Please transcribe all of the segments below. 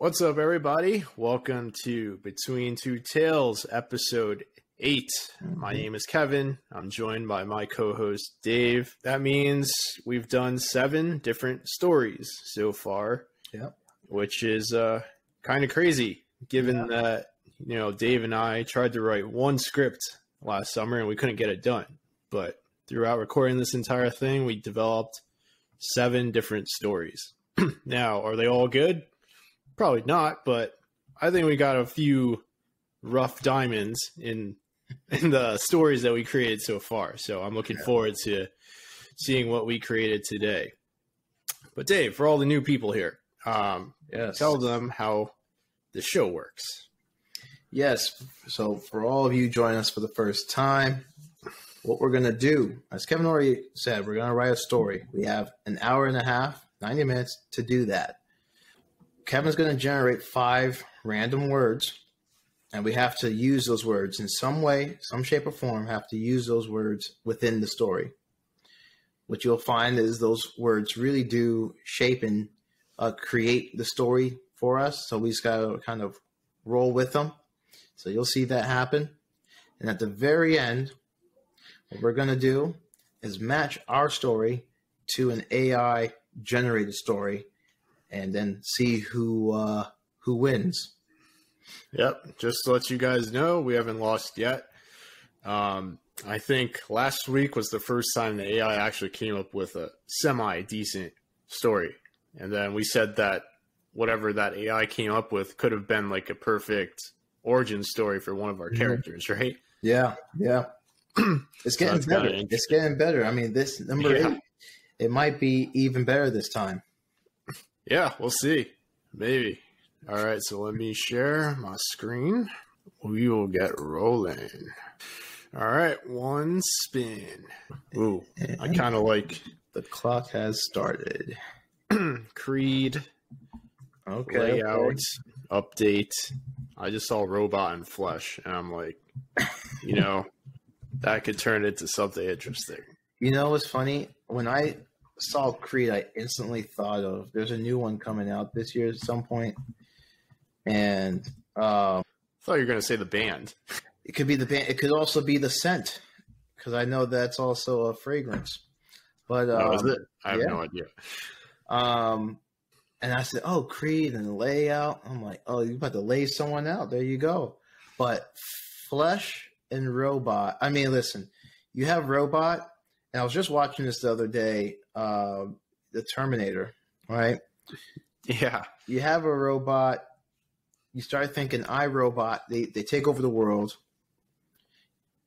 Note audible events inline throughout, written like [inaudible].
What's up, everybody? Welcome to Between Two Tales, episode eight. My name is Kevin. I'm joined by my co host, Dave. That means we've done seven different stories so far. Yep. Which is uh, kind of crazy, given yeah. that, you know, Dave and I tried to write one script last summer and we couldn't get it done. But throughout recording this entire thing, we developed seven different stories. [clears throat] now, are they all good? Probably not, but I think we got a few rough diamonds in [laughs] in the stories that we created so far. So I'm looking forward to seeing what we created today. But Dave, for all the new people here, um, yes. tell them how the show works. Yes. So for all of you joining us for the first time, what we're going to do, as Kevin already said, we're going to write a story. We have an hour and a half, 90 minutes to do that. Kevin's going to generate five random words, and we have to use those words in some way, some shape or form, have to use those words within the story. What you'll find is those words really do shape and uh, create the story for us. So we just got to kind of roll with them. So you'll see that happen. And at the very end, what we're going to do is match our story to an AI generated story and then see who uh, who wins. Yep. Just to let you guys know, we haven't lost yet. Um, I think last week was the first time the AI actually came up with a semi decent story. And then we said that whatever that AI came up with could have been like a perfect origin story for one of our mm-hmm. characters, right? Yeah, yeah. [clears throat] it's getting so better. It's getting better. I mean, this number yeah. eight, it might be even better this time. Yeah, we'll see. Maybe. All right, so let me share my screen. We will get rolling. All right, one spin. Ooh, I kind of like the clock has started. [clears throat] Creed. Okay. Layout. Okay. Update. I just saw robot and flesh, and I'm like, you know, that could turn into something interesting. You know what's funny? When I saw Creed, I instantly thought of there's a new one coming out this year at some point, and um, I thought you were going to say the band. It could be the band. It could also be the scent, because I know that's also a fragrance. But um, oh, is it? I have yeah. no idea. Um, and I said, "Oh, Creed and the layout." I'm like, "Oh, you about to lay someone out? There you go." But flesh and robot. I mean, listen, you have robot and I was just watching this the other day, uh, the Terminator, right? Yeah. You have a robot. You start thinking, I robot. They they take over the world.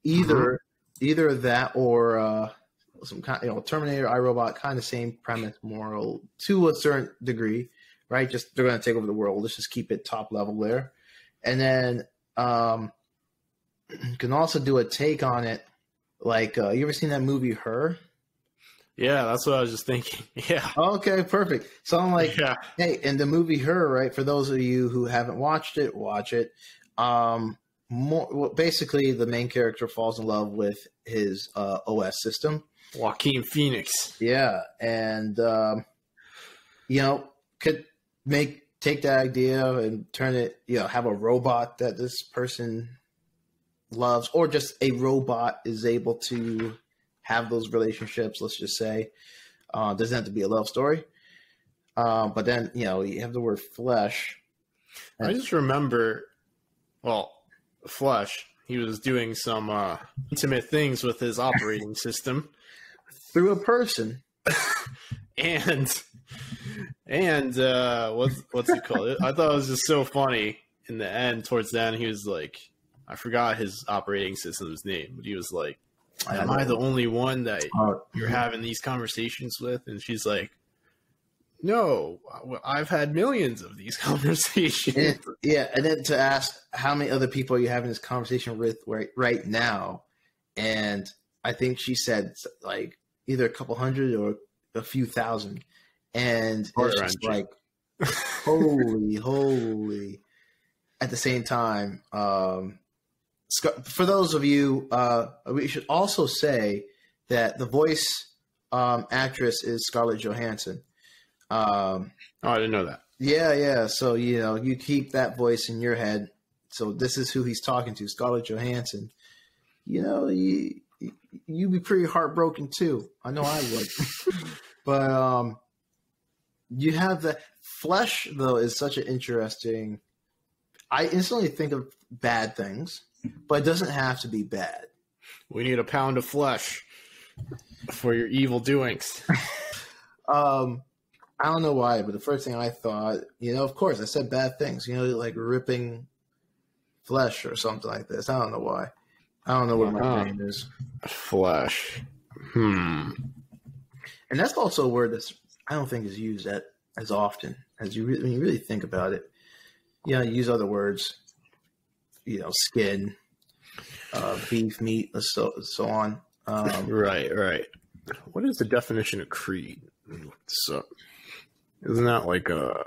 Either mm-hmm. either that or uh, some kind, you know, Terminator, I robot, kind of same premise, moral to a certain degree, right? Just they're going to take over the world. Let's just keep it top level there, and then um, you [clears throat] can also do a take on it like, uh, you ever seen that movie Her? Yeah, that's what I was just thinking. [laughs] Yeah. Okay, perfect. So I'm like, yeah. hey, in the movie Her, right? For those of you who haven't watched it, watch it. Um, more well, basically, the main character falls in love with his uh, OS system, Joaquin Phoenix. Yeah, and um, you know, could make take that idea and turn it, you know, have a robot that this person loves, or just a robot is able to have those relationships. Let's just say, uh, doesn't have to be a love story. Um, but then you know you have the word flesh. I just remember, well, flesh. He was doing some uh, intimate things with his operating system through a person, [laughs] and and uh, what's what's it called? I thought it was just so funny. In the end, towards the end, he was like, I forgot his operating system's name, but he was like, "Am I, the only one that uh, you're having these conversations with?" And she's like, "No, I've had millions of these [laughs] conversations." And, yeah, and then to ask how many other people are you having this conversation with right right now, and I think she said like either a couple hundred or a few thousand, and it's just like, [laughs] holy, holy. At the same time, um, for those of you, uh, we should also say that the voice um, actress is Scarlett Johansson. Um, oh, I didn't know that. Yeah, yeah. So you know, you keep that voice in your head. So this is who he's talking to, Scarlett Johansson. You know, you you'd be pretty heartbroken too. I know I would. [laughs] but um, you have the flesh though is such an interesting. I instantly think of bad things, but it doesn't have to be bad. We need a pound of flesh for your evil doings. um, I don't know why, but the first thing I thought, you know, of course, I said bad things. You know, like ripping flesh or something like this. I don't know why. I don't know what my uh, brain is. Flesh. Hmm. And that's also a word that's I don't think is used at as often as you really, when you really think about it. You know, you use other words. You know, skin, uh, beef, meat, so so on. Um, right, right. What is the definition of creed? So, isn't that like a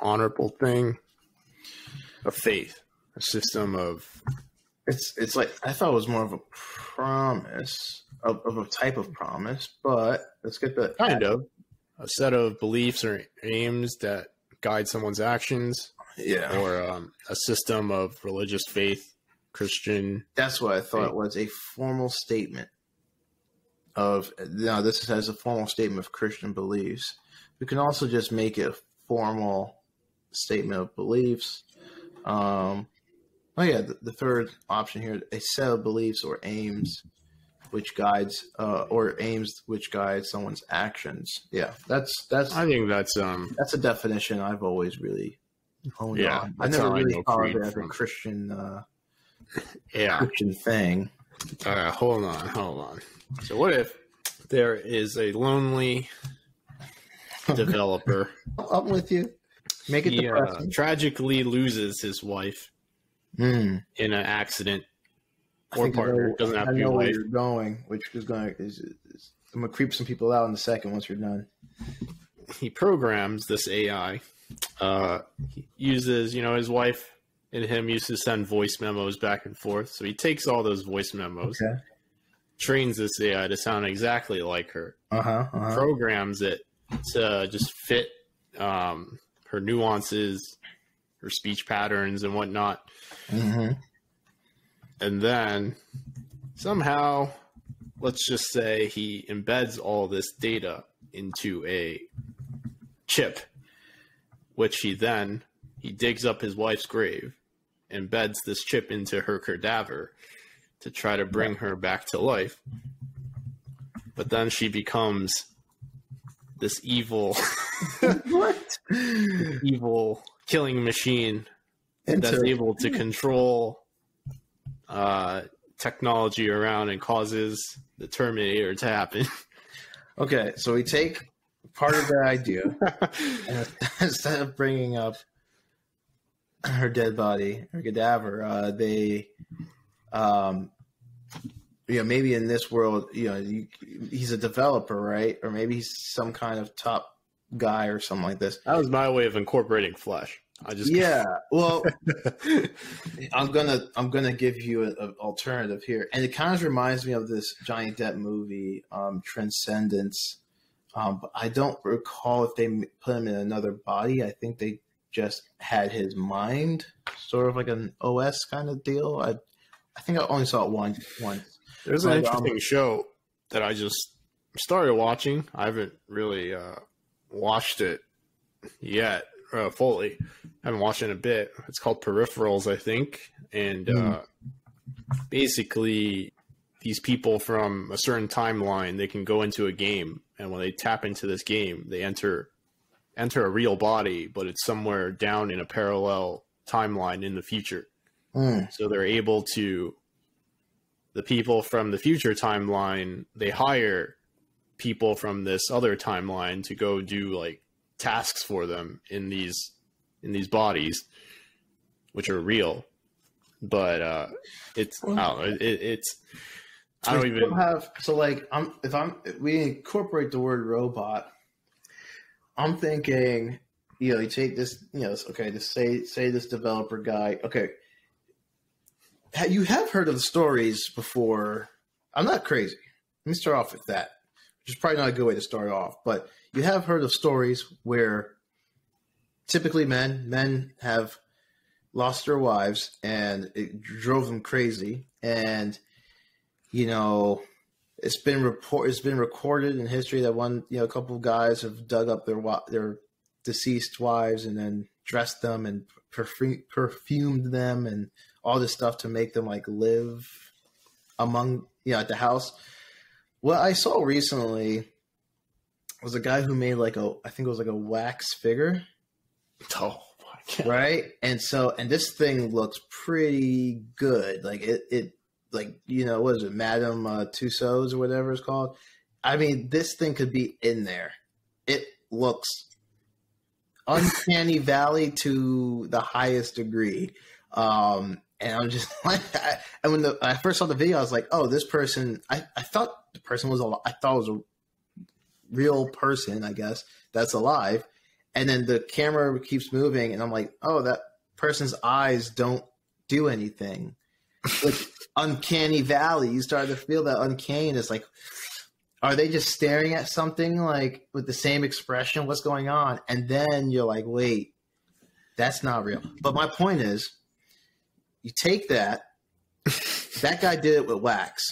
honorable thing? A faith, a system of it's it's like I thought it was more of a promise of, of a type of promise, but let's get the kind of a set of beliefs or aims that guide someone's actions. Yeah, or um, a system of religious faith, Christian. That's what I thought faith. was a formal statement of. Now this has a formal statement of Christian beliefs. We can also just make it a formal statement of beliefs. Um, Oh yeah, the, the, third option here: a set of beliefs or aims, which guides uh, or aims which guides someone's actions. Yeah, that's that's. I think that's um. That's a definition I've always really honed yeah, on. I never really thought of it as a Christian. Uh, [laughs] yeah, Christian thing. Right, hold on, hold on. So what if there is a lonely [laughs] developer? I'm with you. Make it he, uh, tragically loses his wife mm. in an accident or partner. Know, doesn't have to be where you're going, which is going is, is, I'm gonna creep some people out in a second once you're done. He programs this AI. Uh, he uses, you know, his wife and him used to send voice memos back and forth. So he takes all those voice memos, okay. trains this AI to sound exactly like her, uh-huh, uh-huh. programs it to just fit um, her nuances, her speech patterns, and whatnot. Mm-hmm. And then somehow, let's just say he embeds all this data into a chip, which he then he digs up his wife's grave, embeds this chip into her cadaver to try to bring her back to life. But then she becomes this evil [laughs] what evil killing machine that's able to control uh, technology around and causes the Terminator to happen. [laughs] Okay, so we take part of the idea, [laughs] and [laughs] instead of bringing up her dead body, her cadaver, uh, they, um, you know, maybe in this world, you know, you, he's a developer, right? Or maybe he's some kind of top guy or something like this. That was my way of incorporating Flesh. I just yeah. [laughs] Well, I'm gonna I'm gonna give you an alternative here, and it kind of reminds me of this Johnny Depp movie, um, Transcendence. Um, but I don't recall if they put him in another body. I think they just had his mind, sort of like an OS kind of deal. I I think I only saw it once. Once. There's an but, interesting um, show that I just started watching. I haven't really uh, watched it yet uh, fully. I haven't watched it in a bit. It's called Peripherals, I think, and mm. uh, basically these people from a certain timeline they can go into a game, and when they tap into this game, they enter enter a real body, but it's somewhere down in a parallel timeline in the future. Mm. So they're able to the people from the future timeline they hire people from this other timeline to go do like tasks for them in these in these bodies, which are real. But uh, it's well, I don't know, it, it's I don't even have so like I'm if I'm if we incorporate the word robot. I'm thinking, you know, you take this, you know, okay, just say say this developer guy, okay. You have heard of the stories before. I'm not crazy. Let me start off with that, which is probably not a good way to start off. But you have heard of stories where typically men men have lost their wives and it drove them crazy and you know it's been report it's been recorded in history that one you know a couple of guys have dug up their their deceased wives and then dressed them and perfume, perfumed them and all this stuff to make them like live among you know at the house. What i saw recently was a guy who made like a i think it was like a wax figure. Oh right? And so and this thing looks pretty good. Like it it like you know what is it madame uh, tussauds or whatever it's called? I mean this thing could be in there. It looks uncanny valley to the highest degree. Um and i'm just [laughs] like and when the, i first saw the video i was like oh this person i, I thought the person was a i thought it was a real person i guess that's alive. And then the camera keeps moving and i'm like oh that person's eyes don't do anything like uncanny valley. You start to feel that uncanny. It's like are they just staring at something like with the same expression? What's going on? And then you're like wait that's not real. But my point is you take that. [laughs] That guy did it with wax.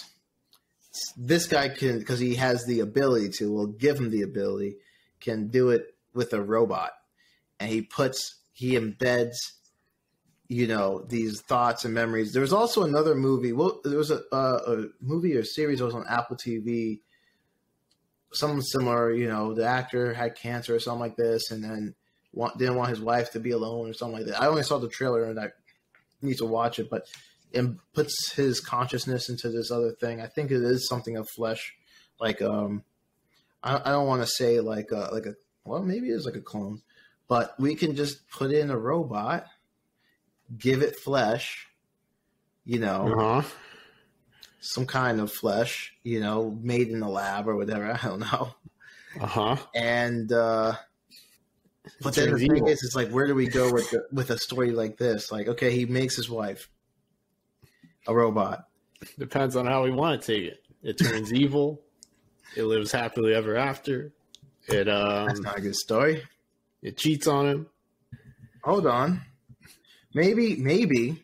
This guy can because he has the ability to We'll give him the ability can do it with a robot. And he puts he embeds you know these thoughts and memories. There was also another movie. Well there was a, uh, a movie or series that was on apple tv something similar you know the actor had cancer or something like this and then want, didn't want his wife to be alone or something like that. I only saw the trailer and i need to watch it but it puts his consciousness into this other thing. I think it is something of flesh like um i, I don't want to say like a, like a well, maybe it's like a clone, but we can just put in a robot, give it flesh, you know, uh-huh. some kind of flesh, you know, made in the lab or whatever. [laughs] I don't know. Uh huh. And, uh, but then the thing is, it's like, where do we go with the, with a story like this? Like, okay, he makes his wife a robot. Depends on how we want to take it. It turns [laughs] evil. It lives happily ever after. It um, that's not a good story. It cheats on him. Hold on, maybe maybe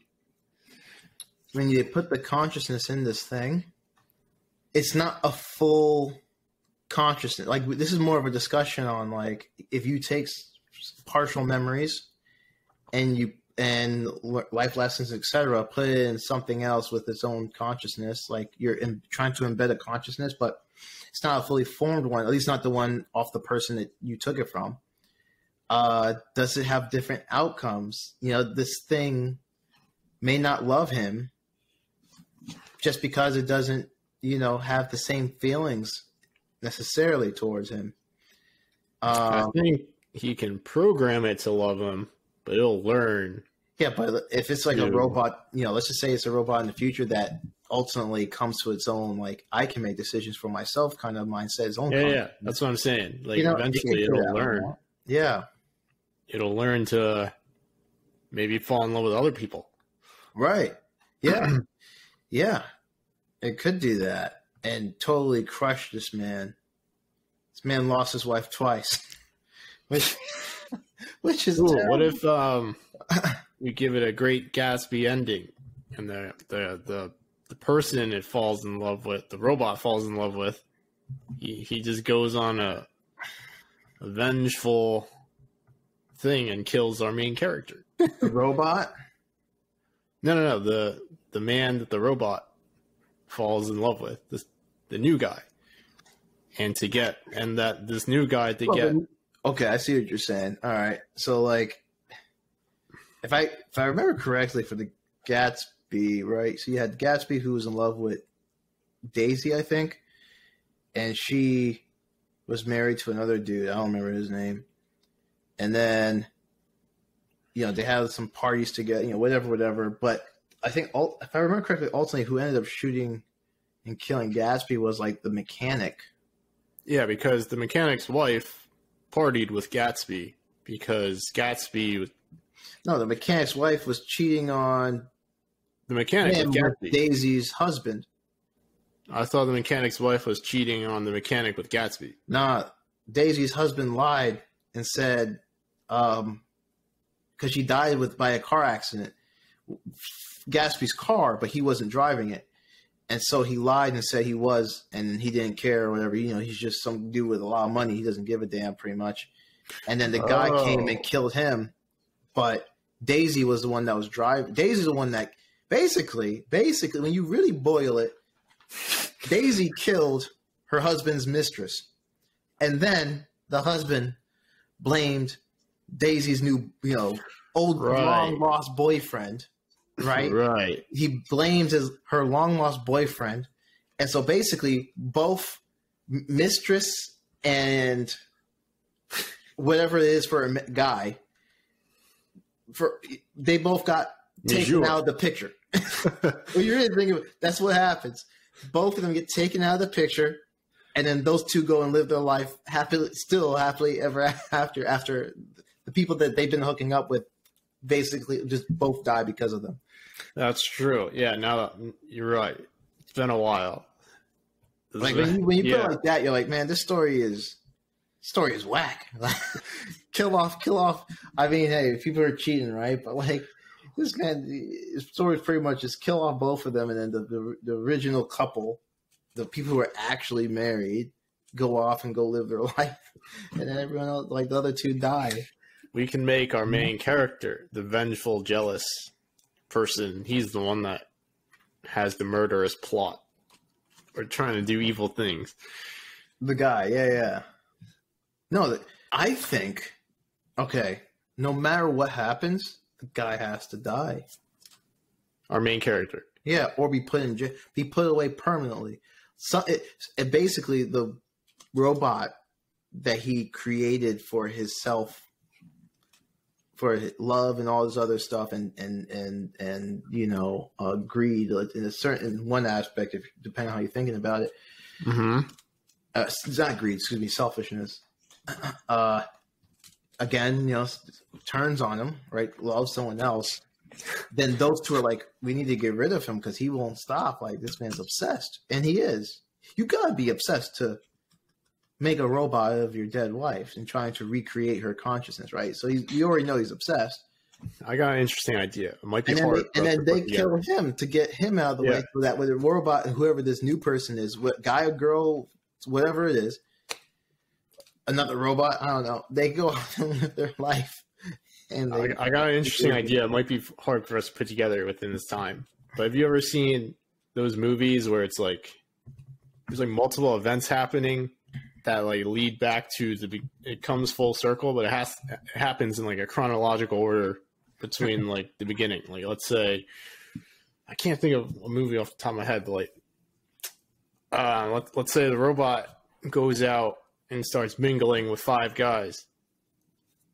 when you put the consciousness in this thing, it's not a full consciousness. Like this is more of a discussion on like if you take partial memories and you and life lessons, etc., put it in something else with its own consciousness. Like you're in, trying to embed a consciousness, but it's not a fully formed one, at least not the one off the person that you took it from. Uh, does it have different outcomes? You know, this thing may not love him just because it doesn't, you know, have the same feelings necessarily towards him. Um, I think he can program it to love him, but it'll learn. Yeah, but if it's like to... a robot, you know, let's just say it's a robot in the future that ultimately comes to its own like I can make decisions for myself kind of mindset. Its own yeah, yeah, that's what I'm saying. Like you know, eventually it'll learn. Yeah, it'll learn to maybe fall in love with other people. Right. Yeah. [clears throat] yeah. It could do that and totally crush this man. This man lost his wife twice, [laughs] which [laughs] which is Ooh, what if um we give it a great Gatsby ending and the the the the person it falls in love with, the robot falls in love with, he, he just goes on a, a vengeful thing and kills our main character. The robot? no, no, no. The the man that the robot falls in love with, this the new guy, and to get and that this new guy to well, get. okay, I see what you're saying. All right, so like, if I if I remember correctly, for the Gatsby, right? So you had Gatsby who was in love with Daisy, I think, and she was married to another dude. I don't remember his name. And then, you know, they had some parties together, you know, whatever, whatever. But I think, if I remember correctly, ultimately, who ended up shooting and killing Gatsby was like the mechanic. Yeah, because the mechanic's wife partied with Gatsby because Gatsby was. No, the mechanic's wife was cheating on the mechanic with Gatsby. Daisy's husband. I thought the mechanic's wife was cheating on the mechanic with Gatsby. Nah, Daisy's husband lied and said um, because she died with by a car accident. Gatsby's car, but he wasn't driving it. And so he lied and said he was, and he didn't care or whatever. You know, he's just some dude with a lot of money. He doesn't give a damn, pretty much. And then the guy Oh. came and killed him, but Daisy was the one that was driving. Daisy's the one that basically, basically, when you really boil it, Daisy killed her husband's mistress, and then the husband blamed Daisy's new, you know, old Right. long lost boyfriend, right? Right. he blames his her long lost boyfriend, and so basically both mistress and whatever it is for a guy, for they both got taken out of the picture. [laughs] well, you really think of that's what happens. Both of them get taken out of the picture, and then those two go and live their life happily, still happily ever [laughs] after. After the people that they've been hooking up with, basically just both die because of them. That's true. Yeah, now that you're right. It's been a while. Like when you, when you put it like that, you're like, man, this story is story is whack. [laughs] kill off, kill off. I mean, hey, people are cheating, right? But like this man, his story is pretty much just kill off both of them, and then the, the the original couple, the people who are actually married, go off and go live their [laughs] life, and then everyone else, like the other two, die. We can make our mm-hmm. main character the vengeful, jealous person. He's the one that has the murderous plot or trying to do evil things. The guy, yeah, yeah. No, I think, okay, no matter what happens, the guy has to die. Our main character. Yeah, or be put in jail, be put away permanently. So it, it basically the robot that he created for his self, for love and all this other stuff, and and and and you know, uh, greed in a certain in one aspect, if depending on how you're thinking about it. Mm-hmm. Uh, it's not greed, excuse me, selfishness. [clears throat] Uh, again, you know, turns on him, right? Loves someone else. Then those two are like, we need to get rid of him because he won't stop. Like this man's obsessed, and he is. You gotta be obsessed to make a robot of your dead wife and trying to recreate her consciousness, right? So he's, you already know he's obsessed, I got an interesting idea. It might be and then hard. they, and then they together. kill him to get him out of the Yeah. way, so that with a robot, whoever this new person is, what guy or girl, whatever it is, another robot, I don't know. They go [laughs] and live their life, and they, I, I got an interesting [laughs] idea. It might be hard for us to put together within this time. But have you ever seen those movies where it's like there's like multiple events happening that like lead back to the it comes full circle, but it has it happens in like a chronological order between [laughs] like the beginning. Like let's say I can't think of a movie off the top of my head, but like uh, let, let's say the robot goes out and starts mingling with five guys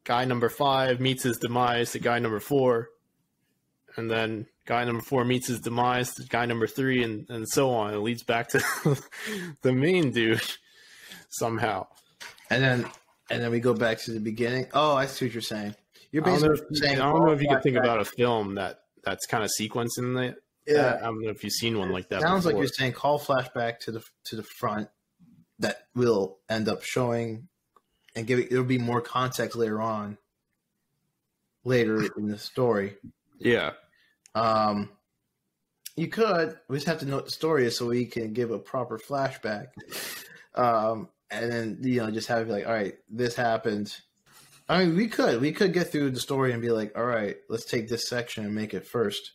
guy number five meets his demise to guy number four, and then guy number four meets his demise to guy number three, and, and so on. It leads back to [laughs] the main dude somehow. and then and then we go back to the beginning. Oh, I see what you're saying. You're I don't know basically if, saying, I don't know if you could think about a film that that's kind of sequenced in that. Yeah, I don't know if you've seen one like that. sounds like you're saying call flashback to the to the front that will end up showing and giving there'll be more context later on later in the story yeah. um you could we just have to know what the story is so we can give a proper flashback um and then you know just have it be like all right this happened i mean we could we could get through the story and be like all right let's take this section and make it first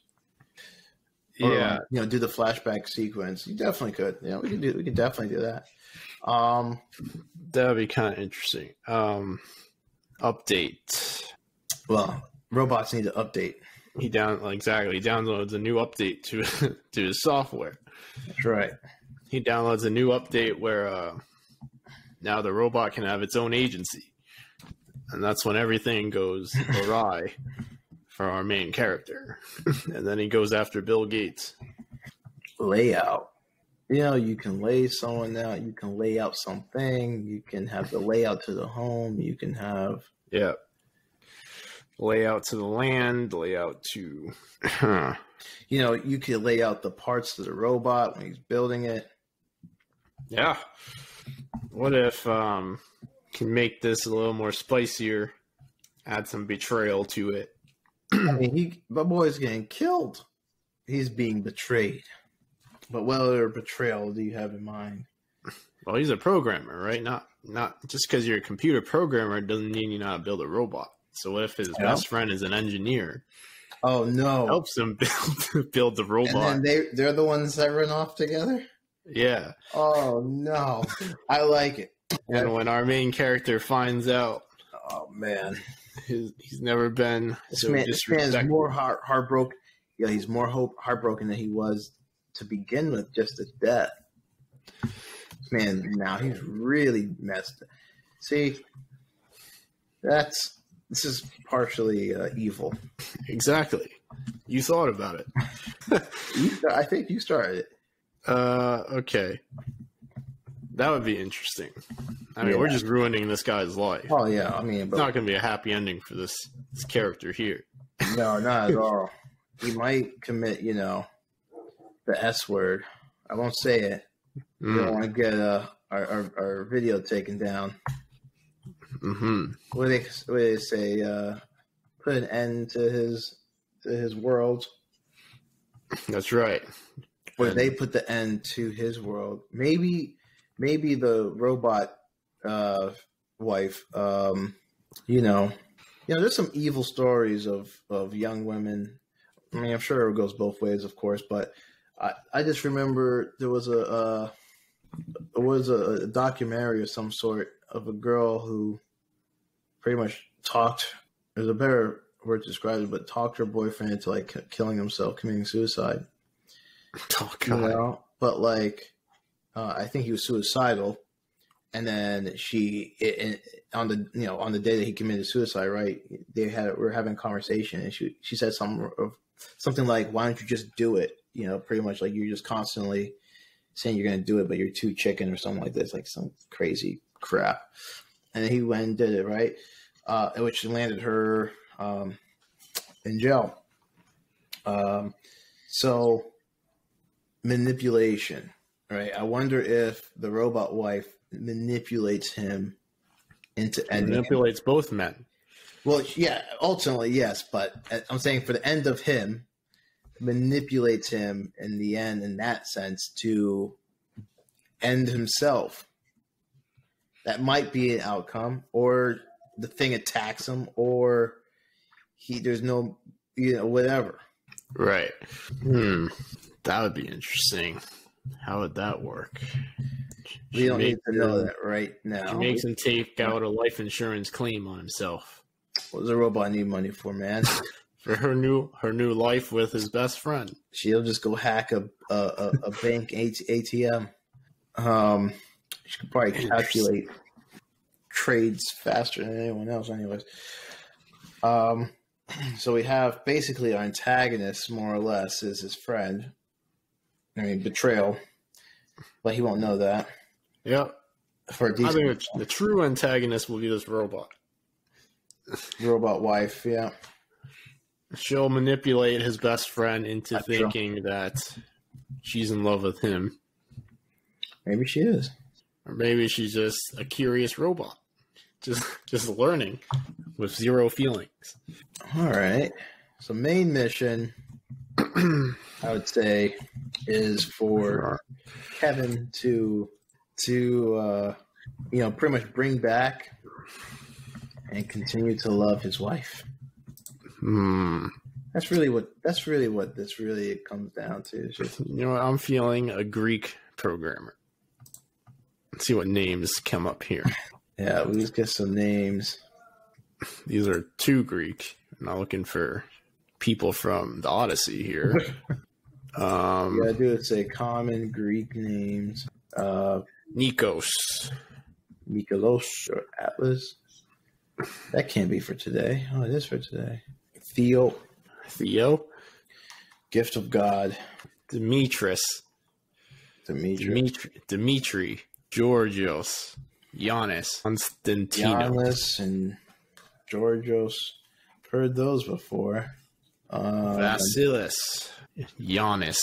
or, Yeah. you know, do the flashback sequence. You definitely could. Yeah, we could do. We could definitely do that. Um, That would be kind of interesting. Um, update. well, robots need to update. He down exactly. He downloads a new update to [laughs] to his software. That's right. he downloads a new update where uh, now the robot can have its own agency, and that's when everything goes [laughs] awry for our main character. [laughs] and then he goes after Bill Gates. Layout. You know, you can lay someone out. You can lay out something. You can have the layout to the home. You can have Yeah. Layout to the land, layout to. [laughs] you know, you could lay out the parts to the robot when he's building it. yeah. What if um can make this a little more spicier, add some betrayal to it, I mean, he my boy's getting killed. He's being betrayed. But what other betrayal do you have in mind? Well, he's a programmer, right? Not not just because you're a computer programmer doesn't mean you know how to build a robot. So what if his Yeah. best friend is an engineer? Oh no! Helps him [laughs] build build the and robot. then they they're the ones that run off together. Yeah. Oh no! I like it. And when our main character finds out Oh man, his, he's never been this so man, this man is more heart heartbroken. Yeah, he's more hope heartbroken than he was to begin with, just his death. Man, now he's really messed. Up. See, that's this is partially uh, evil. Exactly. You thought about it. [laughs] I think you started it. Uh, okay. That would be interesting. I mean, Yeah. we're just ruining this guy's life. Oh yeah, I mean, It's not going to be a happy ending for this, this character here. no, not at [laughs] all. He might commit, you know, the S word. I won't say it. We don't Mm, want to get uh, our, our our video taken down. hmm What do they what do they say? Uh, put an end to his to his world. That's right. Or And- they put the end to his world. Maybe maybe the robot uh, wife. Um, you know, you know. There's some evil stories of of young women. I mean, I'm sure it goes both ways, of course, but I I just remember there was a. Uh, there was a, a documentary of some sort of a girl who pretty much talked. There's a better word to describe it, but talked her boyfriend into like killing himself, committing suicide. [laughs] Oh, You God. know, but like, uh, I think he was suicidal, and then she it, it, on the you know on the day that he committed suicide, right? They had we were having a conversation, and she she said something something like, "Why don't you just do it?" You know, pretty much like you're just constantly saying you're going to do it, but you're too chicken or something like this, like some crazy crap. And then he went and did it, right? Uh, which landed her um, in jail. Um, so manipulation, right? I wonder if the robot wife manipulates him into ending. manipulates both men. Well, yeah, ultimately yes, but I'm saying for the end of him, manipulates him in the end in that sense to end himself. That might be an outcome, or the thing attacks him, or he there's no you know whatever. Right. Hmm. That would be interesting. How would that work? We don't need to know that right She now. makes him take out a life insurance claim on himself What does a robot need money for, man? [laughs] for her new her new life with his best friend. She'll just go hack a a, a, a bank AT- ATM. Um, she could probably calculate trades faster than anyone else, anyways. Um, so we have basically our antagonist, more or less, is his friend. I mean, betrayal, but he won't know that Yep. for a I think the, the true antagonist will be this robot. robot wife. Yeah, She'll manipulate his best friend into That's true. thinking that she's in love with him. maybe she is. Or maybe she's just a curious robot. Just just learning with zero feelings. All right. So main mission, [clears throat] I would say, is for Kevin to to uh, you know pretty much bring back and continue to love his wife. Hmm. That's really what that's really what this really comes down to. It's just- You know? I'm feeling a Greek programmer. Let's see what names come up here. [laughs] yeah, we just get some names. These are two Greek. I'm not looking for people from the Odyssey here. [laughs] Um, You gotta do it say common Greek names. Uh, Nikos. Mikolos or Atlas. That can't be for today. Oh, it is for today. Theo, Theo. gift of God. Demetris. Demetrius. Demetri, Dimitri. Georgios. Giannis. Constantino. Giannis and Georgios. Heard those before. Um, Vasilis. Giannis.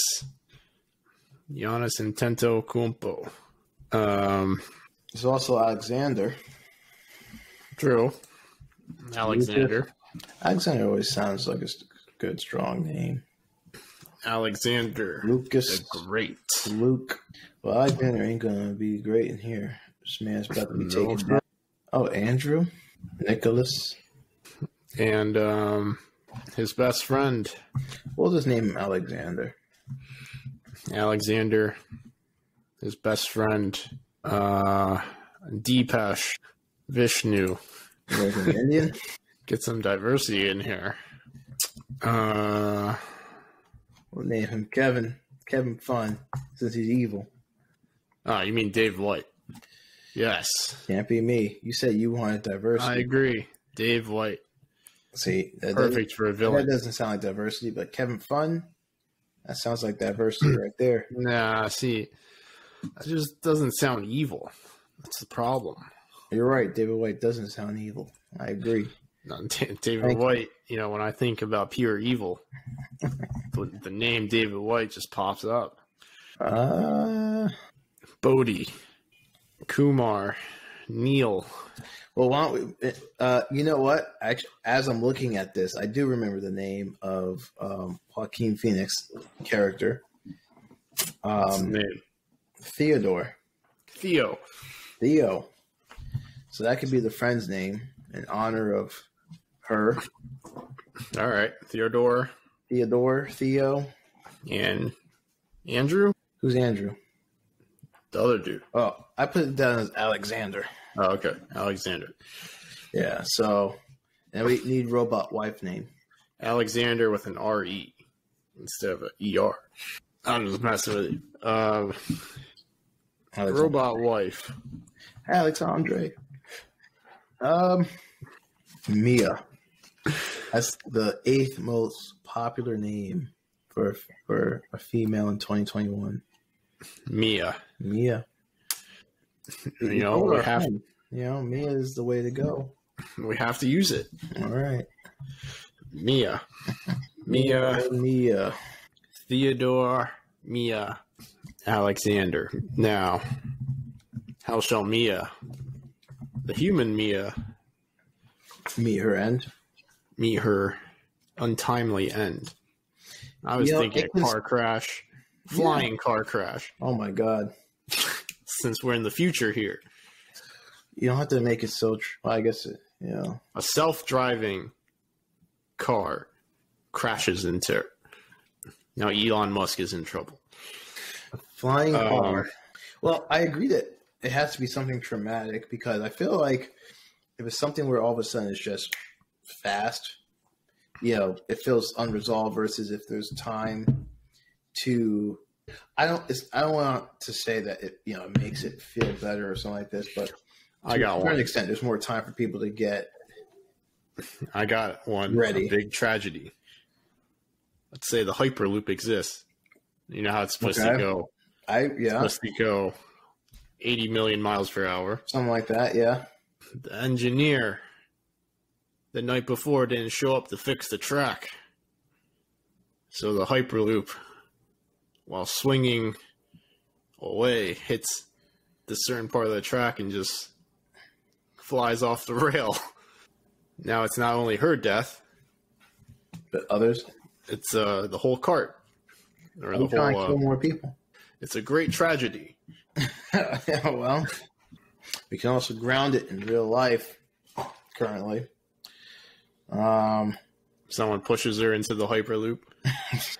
Giannis Antetokounmpo. Um, there's also Alexander. Drew. Alexander. Alexander always sounds like a good, strong name. Alexander the Lucas Great. Luke. Well, Alexander ain't gonna be great in here. This man's about to be taken. Oh, Andrew, Nicholas. And um, his best friend, We'll just name him Alexander. Alexander, his best friend, uh, Deepesh, Vishnu. Indian. [laughs] Get some diversity in here. Uh, We'll name him Kevin. Kevin Fun, since he's evil. oh, you mean Dave White? Yes, Can't be me. You said you wanted diversity. I agree. Dave White, See, that perfect for a villain. that doesn't sound like diversity, but Kevin Fun, that sounds like diversity right there. Nah, see, that just doesn't sound evil. That's the problem. You're right. David White doesn't sound evil. I agree. No, [laughs] Da- David Thank. White, you know, when I think about pure evil, [laughs] the, the name David White just pops up. Uh, Bodhi, Kumar, Neil. well, why don't we? Uh, you know what? Actually, as I'm looking at this, I do remember the name of um, Joaquin Phoenix character, his um, name? Theodore. Theo. Theo. So that could be the friend's name in honor of her. All right. Theodore Theodore, Theo. and Andrew, Who's Andrew? The other dude. Oh, I put it down as Alexander. Oh, okay. Alexander. Yeah, so and we need robot wife name. Alexander with an R-E instead of an E-R. I'm just messing with you. Um, Alexander. robot wife. Alexandre. Um, Mia. That's the eighth most popular name for for a female in 2021. Mia. Mia. You know, we have- friend, you know, Mia is the way to go. We have to use it. All right, Mia. Mia. Mia. Theodore, Mia, Alexander. Now, how shall Mia, the human Mia, Meet her end. meet her untimely end? I was You know, thinking was- car crash, flying car crash, Oh my God. since we're in the future here. You don't have to make it so. Well, I guess it. You know. A self driving car crashes into. Now Elon Musk is in trouble. Flying Um, car. Well, I agree that it has to be something traumatic because I feel like if it's something where all of a sudden it's just fast, you know, it feels unresolved versus if there's time to. I don't. It's, I don't want to say that it you know makes it feel better or something like this, but I to got a certain one. extent, there's more time for people to get. I got one. Ready. Big tragedy. Let's say the Hyperloop exists. You know how it's supposed to go. I yeah, Supposed to go 80 million miles per hour. something like that. Yeah. The engineer the night before didn't show up to fix the track. So the Hyperloop, while swinging away, hits the certain part of the track and just flies off the [laughs] rail. Now it's not only her death, But others, it's uh, the whole cart. Or the I'm trying whole, to kill uh, more people. it's a great tragedy. [laughs] yeah, well, we can also ground it in real life currently. Um, Someone pushes her into the Hyperloop. [laughs]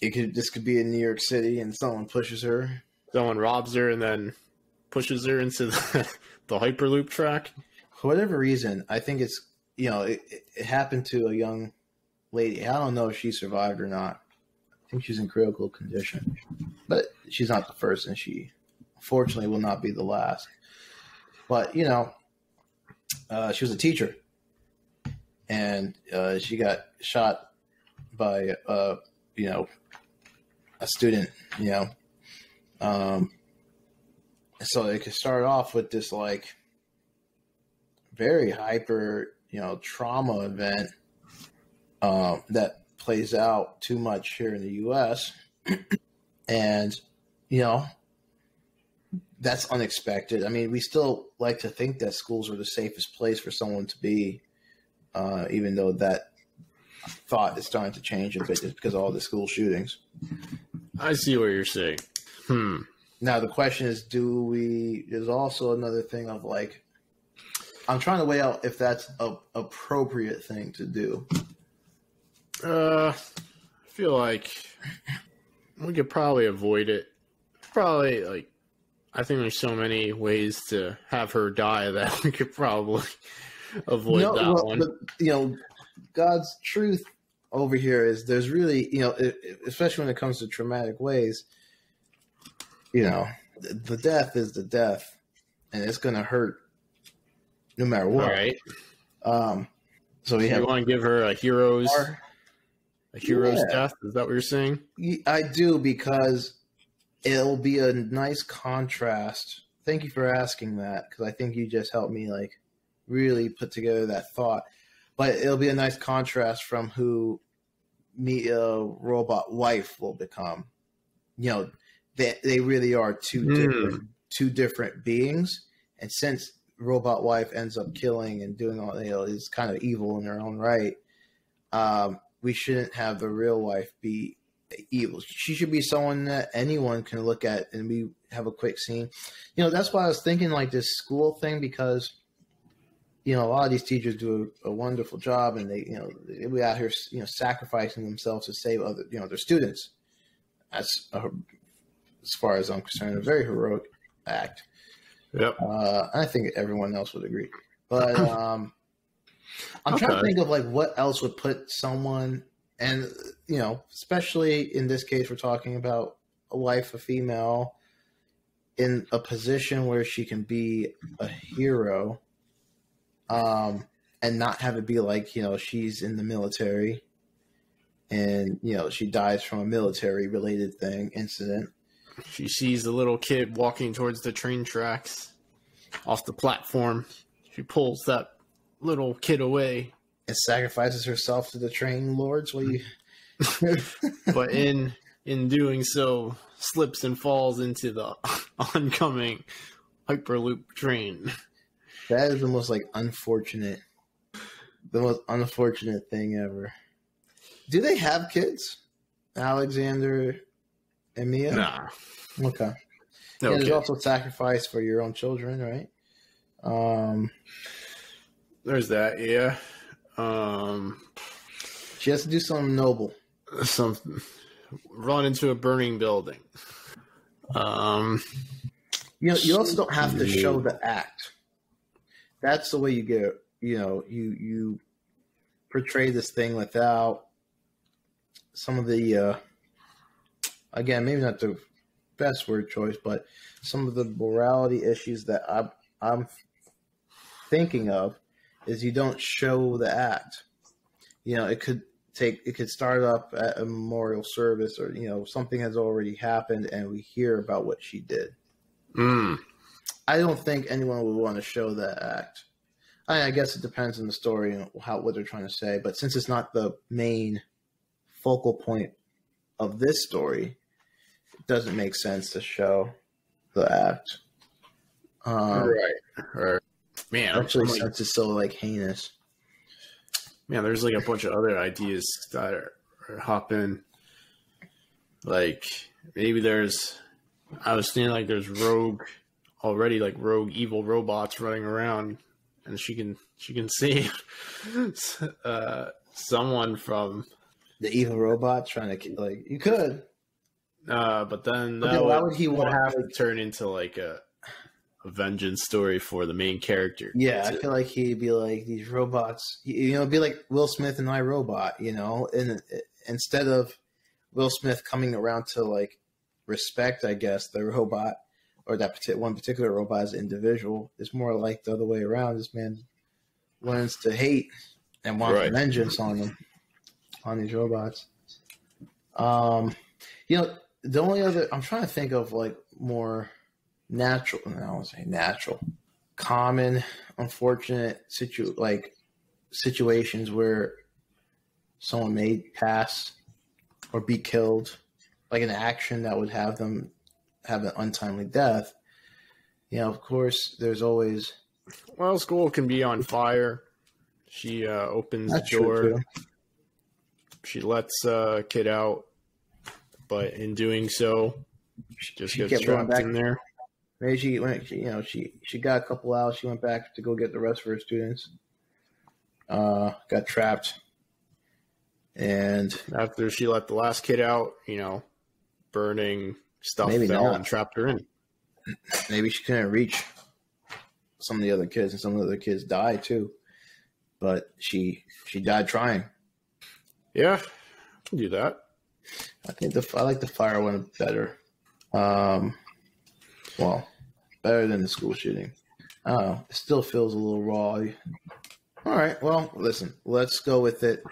it could this could be in New York City, and someone pushes her. Someone robs her and then pushes her into the, [laughs] the Hyperloop track. For whatever reason, I think it's you know it, it, happened to a young lady. I don't know if she survived or not. I think she's in critical condition, but she's not the first, and she fortunately will not be the last. But you know, uh, she was a teacher, and uh, she got shot by uh, you know a student. You know, um, so it could start off with this like very hyper, you know, trauma event um, that plays out too much here in the U.S. [clears throat] and you know that's unexpected. I mean, we still like to think that schools are the safest place for someone to be Uh, even though that thought is starting to change a bit just because of all the school shootings. I see what you're saying. Hmm. Now the question is, do we? There's also another thing of like, I'm trying to weigh out if that's a appropriate thing to do. Uh, I feel like we could probably avoid it. Probably like, I think there's so many ways to have her die [laughs] that we could probably avoid No, that well, one. but, you know, God's truth over here is there's really, you know, it, especially when it comes to traumatic ways, you know, the, the death is the death, and it's going to hurt no matter what. right. Um, so we So have. you want to give her a hero's our- a hero's Yeah. death? Is that what you're saying? I do because it'll be a nice contrast. Thank you for asking that because I think you just helped me like really put together that thought. But it'll be a nice contrast from who Mia robot wife will become. You know, they they really are two Hmm. different two different beings, and since robot wife ends up killing and doing all you know is kind of evil in her own right, um, we shouldn't have the real wife be evil. She should be someone that anyone can look at and we have a quick scene. You know, that's why I was thinking like this school thing because you know a lot of these teachers do a, a wonderful job and they you know they be out here you know sacrificing themselves to save other you know their students. That's a, as far as I'm concerned a very heroic act. Yep. Uh, I think everyone else would agree. But [clears throat] um, I'm trying to think of like what else would put someone, and you know, especially in this case, we're talking about a wife, a female, in a position where she can be a hero, um, and not have it be like you know she's in the military, and you know she dies from a military related thing incident. She sees the little kid walking towards the train tracks off the platform. She pulls that little kid away, And sacrifices herself to the train lords. What you? [laughs] but in in doing so, slips and falls into the [laughs] oncoming hyperloop train. That is the most like unfortunate, the most unfortunate thing ever. Do they have kids, Alexander and Mia? Nah, Okay. no yeah, there's also sacrifice for your own children, right? Um, There's that. Yeah. Um, she has to do something noble. some run into a burning building. Um, You know, you also don't have to show the act. That's the way you get. You know, you you portray this thing without some of the. uh Again, maybe not the best word choice, but some of the morality issues that I'm I'm thinking of is you don't show the act. You know, it could take it could start up at a memorial service or you know something has already happened and we hear about what she did. mm, I don't think anyone would want to show that act. I, I guess it depends on the story and how what they're trying to say. But since it's not the main focal point of this story, it doesn't make sense to show the act. Um, right. Right. Man, Actually, like- since it's so like heinous. man, there's like a bunch of other ideas that are, are hopping. Like maybe there's, I was thinking like there's rogue already, like rogue evil robots running around, and she can she can save [laughs] uh, someone from. The evil robot trying to kill, like you could. Uh, but then that why would, he would have to turn into like a a vengeance story for the main character. Yeah, I to- feel like he'd be like these robots. You know, be like Will Smith and I Robot. You know, and uh, instead of Will Smith coming around to like respect, I guess the robot or that one particular robot as an individual, it's more like the other way around. This man learns to hate and wants Right. vengeance on them, on these robots. Um, you know, the only other I'm trying to think of like more natural. no, I won't say natural, common, unfortunate situ like situations where someone may pass or be killed, like an action that would have them have an untimely death. You know, of course, there's always Well, school can be on fire. She uh, opens That's the door. She lets uh, kid out, but in doing so, she just She gets trapped back. in there. Maybe she went. She, you know, she she got a couple hours. She went back to go get the rest of her students. Uh, got trapped, and After she let the last kid out, you know, burning stuff Maybe fell not. and trapped her in. [clears throat] maybe she couldn't reach some of the other kids, and some of the other kids died too. But she she died trying. Yeah, can do that. I think the I like the fire one better. Um, well, better than the school shooting. I. It still feels a little raw. All right. Well, listen. Let's go with it.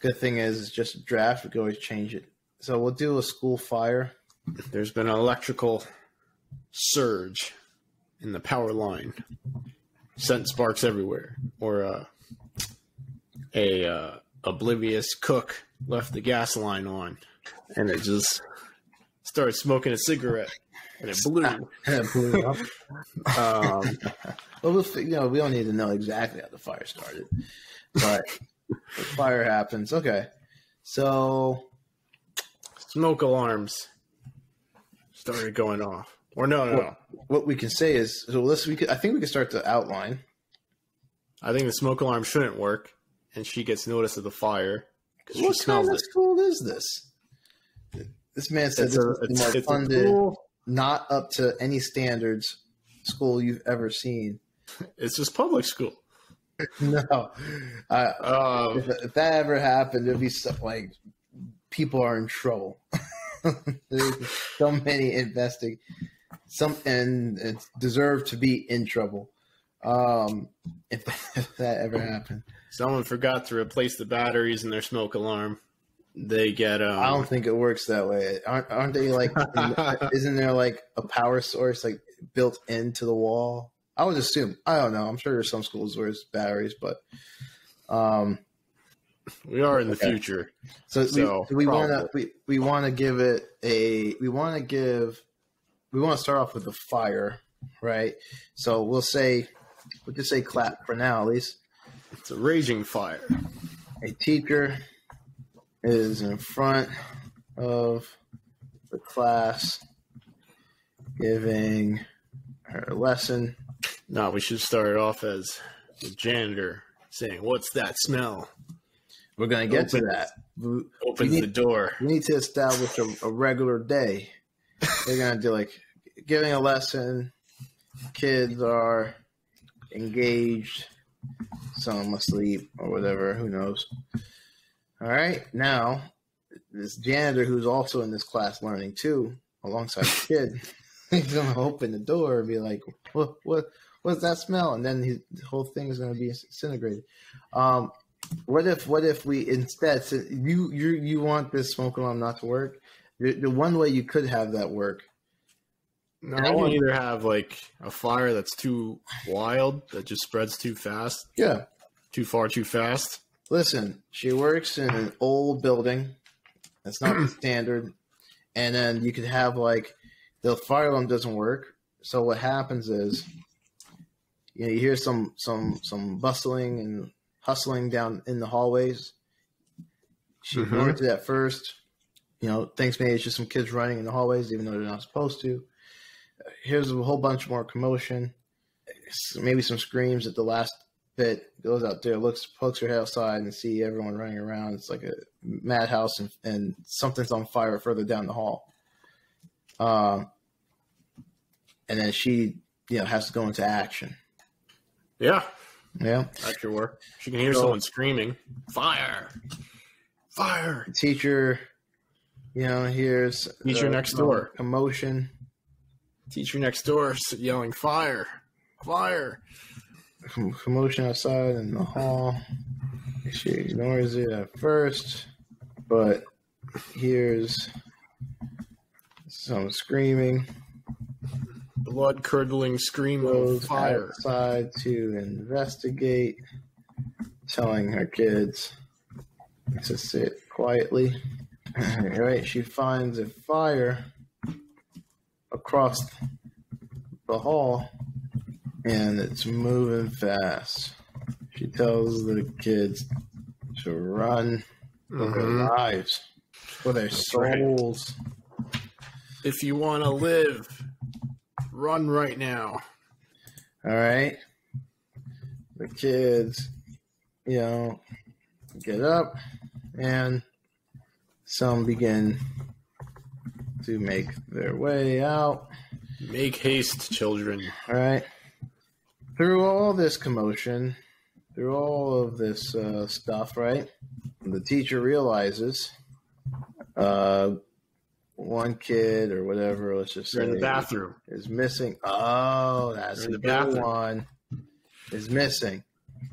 Good thing is, it's just a draft. We can always change it. So we'll do a school fire. There's been an electrical surge in the power line. Sent sparks everywhere. Or uh, a uh, oblivious cook left the gas line on, and it just started smoking a cigarette, and it blew. And [laughs] it blew up. Um, [laughs] well, we'll, you know, we don't need to know exactly how the fire started, but the fire happens. Okay. So smoke alarms started going off. Or no, no, no. what we can say is, so let's. We could, I think we can start the outline. I think the smoke alarm shouldn't work, and she gets notice of the fire What kind of it. school is this? This man said It's this a, it's, it's funded, not up to any standards school you've ever seen. [laughs] It's just public school. [laughs] No, uh, Um, if, if that ever happened, it'd be so, like people are in trouble. [laughs] [laughs] There's so many investing, some and it deserve to be in trouble. Um, if, [laughs] if that ever happened, someone forgot to replace the batteries in their smoke alarm. They get um, I don't think it works that way. Aren't, aren't they like? [laughs] isn't there like a power source like built into the wall? I would assume. I don't know. I'm sure there's some schools where it's batteries, but um, we are in the Okay. future. so, So, we, we want to we, we want to give it a we want to give we want to start off with the fire, right? So we'll say we'll just say clap for now at least. It's a raging fire. A teacher is in front of the class giving her lesson. No, we should start off as the janitor saying, "What's that smell?" We're gonna get to that. We, Opens We need- the door. we need to establish a, a regular day. They're gonna do like giving a lesson. Kids are engaged. Some asleep or whatever. Who knows? All right. Now, this janitor who's also in this class learning too, alongside the kid, [laughs] he's gonna open the door and be like, "What? What? What's that smell?" And then he, the whole thing is gonna be disintegrated. Um, what if? What if we instead said you you you want this smoke alarm not to work? The, the one way you could have that work. No, I I want- can either have like a fire that's too wild that just spreads too fast, Yeah. too far, too fast. Listen, she works in an old building. That's not the standard. And then you could have like the fire alarm doesn't work. So what happens is you know, you hear some some some bustling and hustling down in the hallways. She Mhm. ignored it at first. You know, thinks maybe it's just some kids running in the hallways, even though they're not supposed to. Here's a whole bunch more commotion. Maybe some screams at the last bit. Goes out there, looks, pokes her head outside, and see everyone running around. It's like a madhouse, and, and something's on fire further down the hall. Um, and then she, you know, has to go into action. Yeah, Yeah. that could work. She can hear So- someone screaming, "Fire! Fire!" Teacher, you know, hears Teacher uh, next door. commotion, Teacher next door yelling, "Fire! Fire!" com- commotion outside in the hall. She ignores it at first, but hears some screaming. Blood curdling scream of fire. outside to investigate, telling her kids to sit quietly. All right, she finds a fire across the hall, and it's moving fast. She tells the kids to run for their Mhm. lives, for their That's right. souls. If you want to live, run right now. All right. The kids, you know, get up and some begin to make their way out. Make haste, children. All right. Through all this commotion, through all of this uh, stuff, right? The teacher realizes uh, one kid or whatever, let's just say, in the bathroom. is missing. Oh, that's the bathroom. one. Is missing.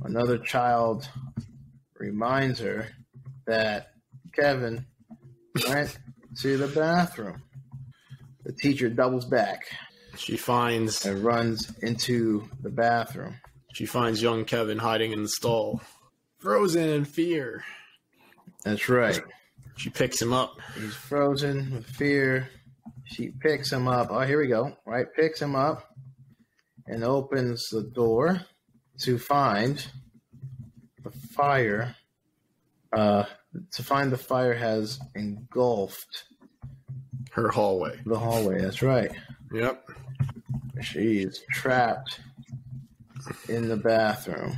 Another child reminds her that Kevin went to the bathroom. The teacher doubles back She finds and runs into the bathroom. she finds young Kevin hiding in the stall, frozen in fear. That's right. She picks him up. He's frozen with fear. She picks him up. Oh, here we go. Right, picks him up and opens the door to find the fire. Uh, to find the fire has engulfed Her hallway. the hallway. That's right. Yep. She's trapped in the bathroom.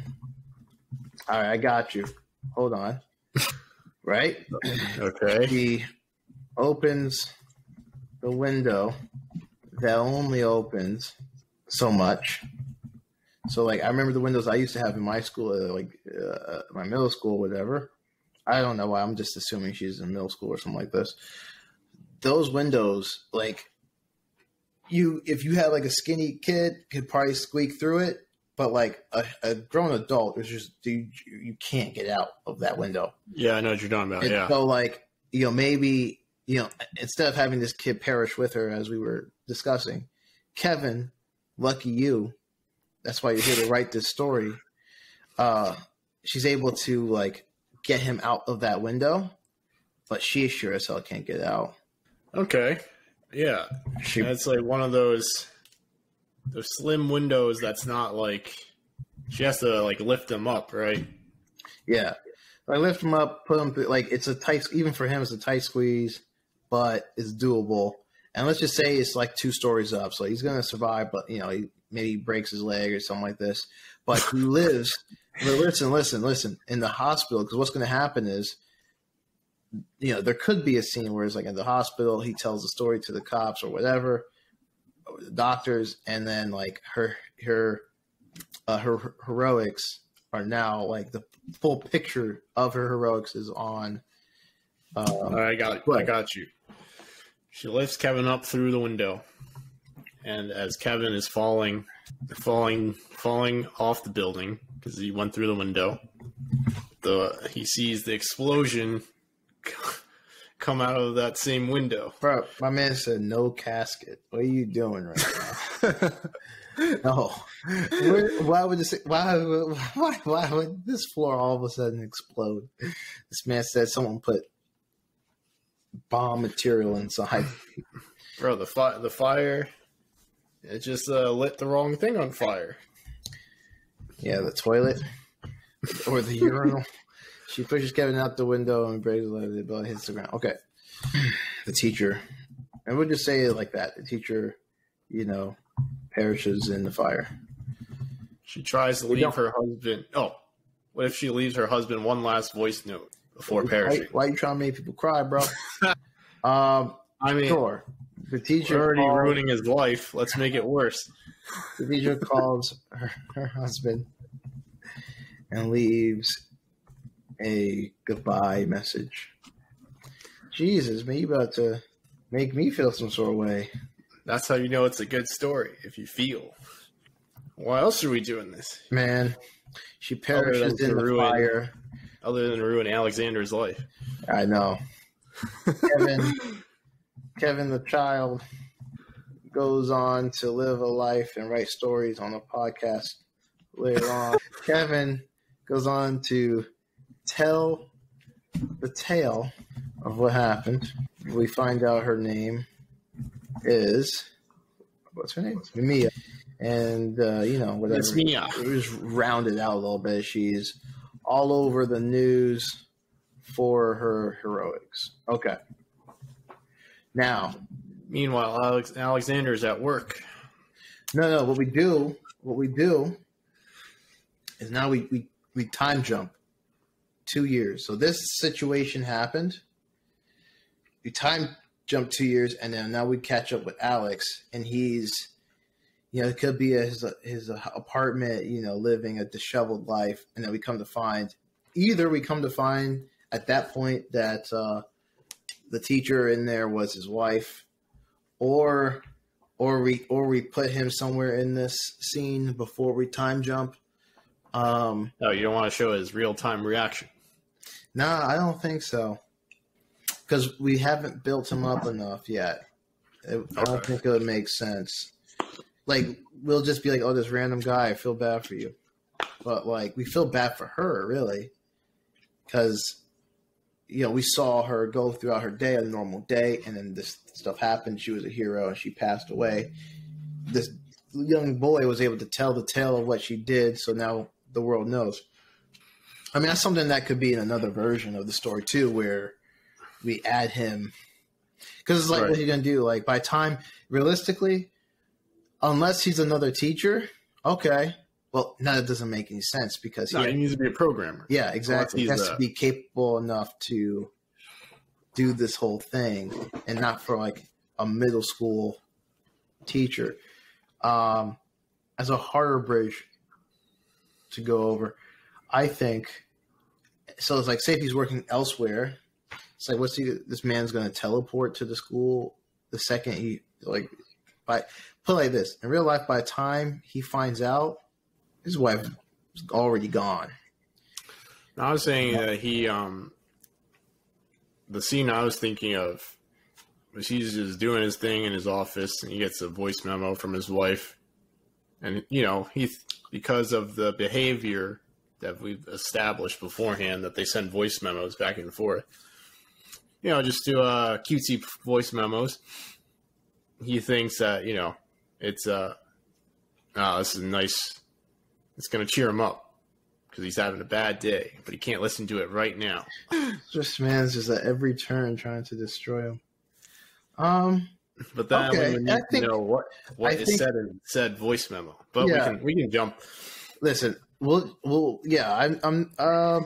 All right, I got you. Hold on. [laughs] Right? Okay. He opens the window that only opens so much. So, like, I remember the windows I used to have in my school, uh, like uh, my middle school, whatever. I don't know why. I'm just assuming she's in middle school or something like this. Those windows, like, you if you had like a skinny kid, could probably squeak through it, but like a, a grown adult, is just dude, you, you can't get out of that window. Yeah, I know what you're talking about. And Yeah. so, like, you know, maybe, you know, instead of having this kid perish with her, as we were discussing, Kevin, lucky you, that's why you're here to write this story. Uh, she's able to, like, get him out of that window, but she sure as hell can't get out. Okay. Yeah. She, That's like one of those those slim windows that's not like she has to like lift them up, right? yeah. I lift him up, put him through, like, it's a tight, even for him, it's a tight squeeze, but it's doable. And let's just say it's like two stories up, so he's gonna survive. But you know, he maybe breaks his leg or something like this. But he [laughs] lives. but listen, listen, listen. In the hospital, because what's gonna happen is, you know, there could be a scene where it's like in the hospital, he tells the story to the cops or whatever, doctors, and then like her her uh, her heroics are now like the full picture of her heroics is on. Um, I got I got you. She lifts Kevin up through the window. And as Kevin is falling falling falling off the building because he went through the window, the he sees the explosion come out of that same window. Bro, my man said no casket. What are you doing right now? [laughs] no. Where, why would this? Why, why? Why would this floor all of a sudden explode? This man said someone put bomb material inside. Bro, the fi- the fire it just uh, lit the wrong thing on fire. Yeah, the toilet or the urinal. [laughs] She pushes Kevin out the window and breaks the leg. The ball hits the ground. Okay. [sighs] The teacher, and we'll just say it like that. The teacher, you know, perishes in the fire. She tries to We leave don't- her husband. Oh, what if she leaves her husband one last voice note before Why, perishing? why are you trying to make people cry, bro? [laughs] um, I mean, sure. The we're teacher already calls, ruining his life. Let's make it worse. the teacher calls her, her husband and leaves a goodbye message. Jesus, man, you about to make me feel some sort of way. That's how you know it's a good story if you feel. Why else are we doing this Man, she perishes in the ruin- fire. other than ruin Alexander's life? I know. Kevin, [laughs] Kevin the child, goes on to live a life and write stories on a podcast later on. [laughs] Kevin goes on to tell the tale of what happened. We find out her name is what's her name? Mia. and uh, you know whatever. It's Mia. It was rounded out a little bit. She's all over the news for her heroics. Okay. Now, Meanwhile, Alex Alexander's at work. no, no. What we do, what we do, is now we we we time jump two years. So this situation happened. We time jump two years, and then now we catch up with Alex, and he's, you know, it could be his his apartment, you know, living a disheveled life, and then we come to find, either we come to find at that point that uh, the teacher in there was his wife, or or we or we put him somewhere in this scene before we time jump. Um, No, you don't want to show his real time reaction. Nah, I don't think so. Because we haven't built him up enough yet. It- I don't think it would make sense. Like, we'll just be like, oh, this random guy, I feel bad for you. But, like, we feel bad for her, really. Because, you know, we saw her go throughout her day, a normal day, and then this stuff happened. She was a hero and she passed away. This young boy was able to tell the tale of what she did, so now the world knows. I mean, that's something that could be in another version of the story too, where we add him because it's like, Right. what are you gonna do? Like, by time, realistically, unless he's another teacher, okay. Well, no, that doesn't make any sense because No, he, he needs to be a programmer. yeah, exactly. He has to be capable enough to do this whole thing, and not for like a middle school teacher. Um, as a harder bridge to go over, I think. So it's like, say if he's working elsewhere, it's like, what's he? This man's going to teleport to the school the second he like. By put like this, in real life, by the time he finds out, his wife is already gone. I was saying that he, um, the scene I was thinking of was he's just doing his thing in his office and he gets a voice memo from his wife. And, you know, he, because of the behavior that we've established beforehand, that they send voice memos back and forth, you know, just do uh, cutesy voice memos. He thinks that, you know, it's, uh, oh, this is nice. It's going to cheer him up because he's having a bad day, but he can't listen to it right now. [sighs] Just man's just at every turn trying to destroy him. Um, But then Okay, we would I need think- to know what what I is think- said in said voice memo. But Yeah. we can we can jump. listen, we'll, we'll, yeah, I'm, I'm, uh,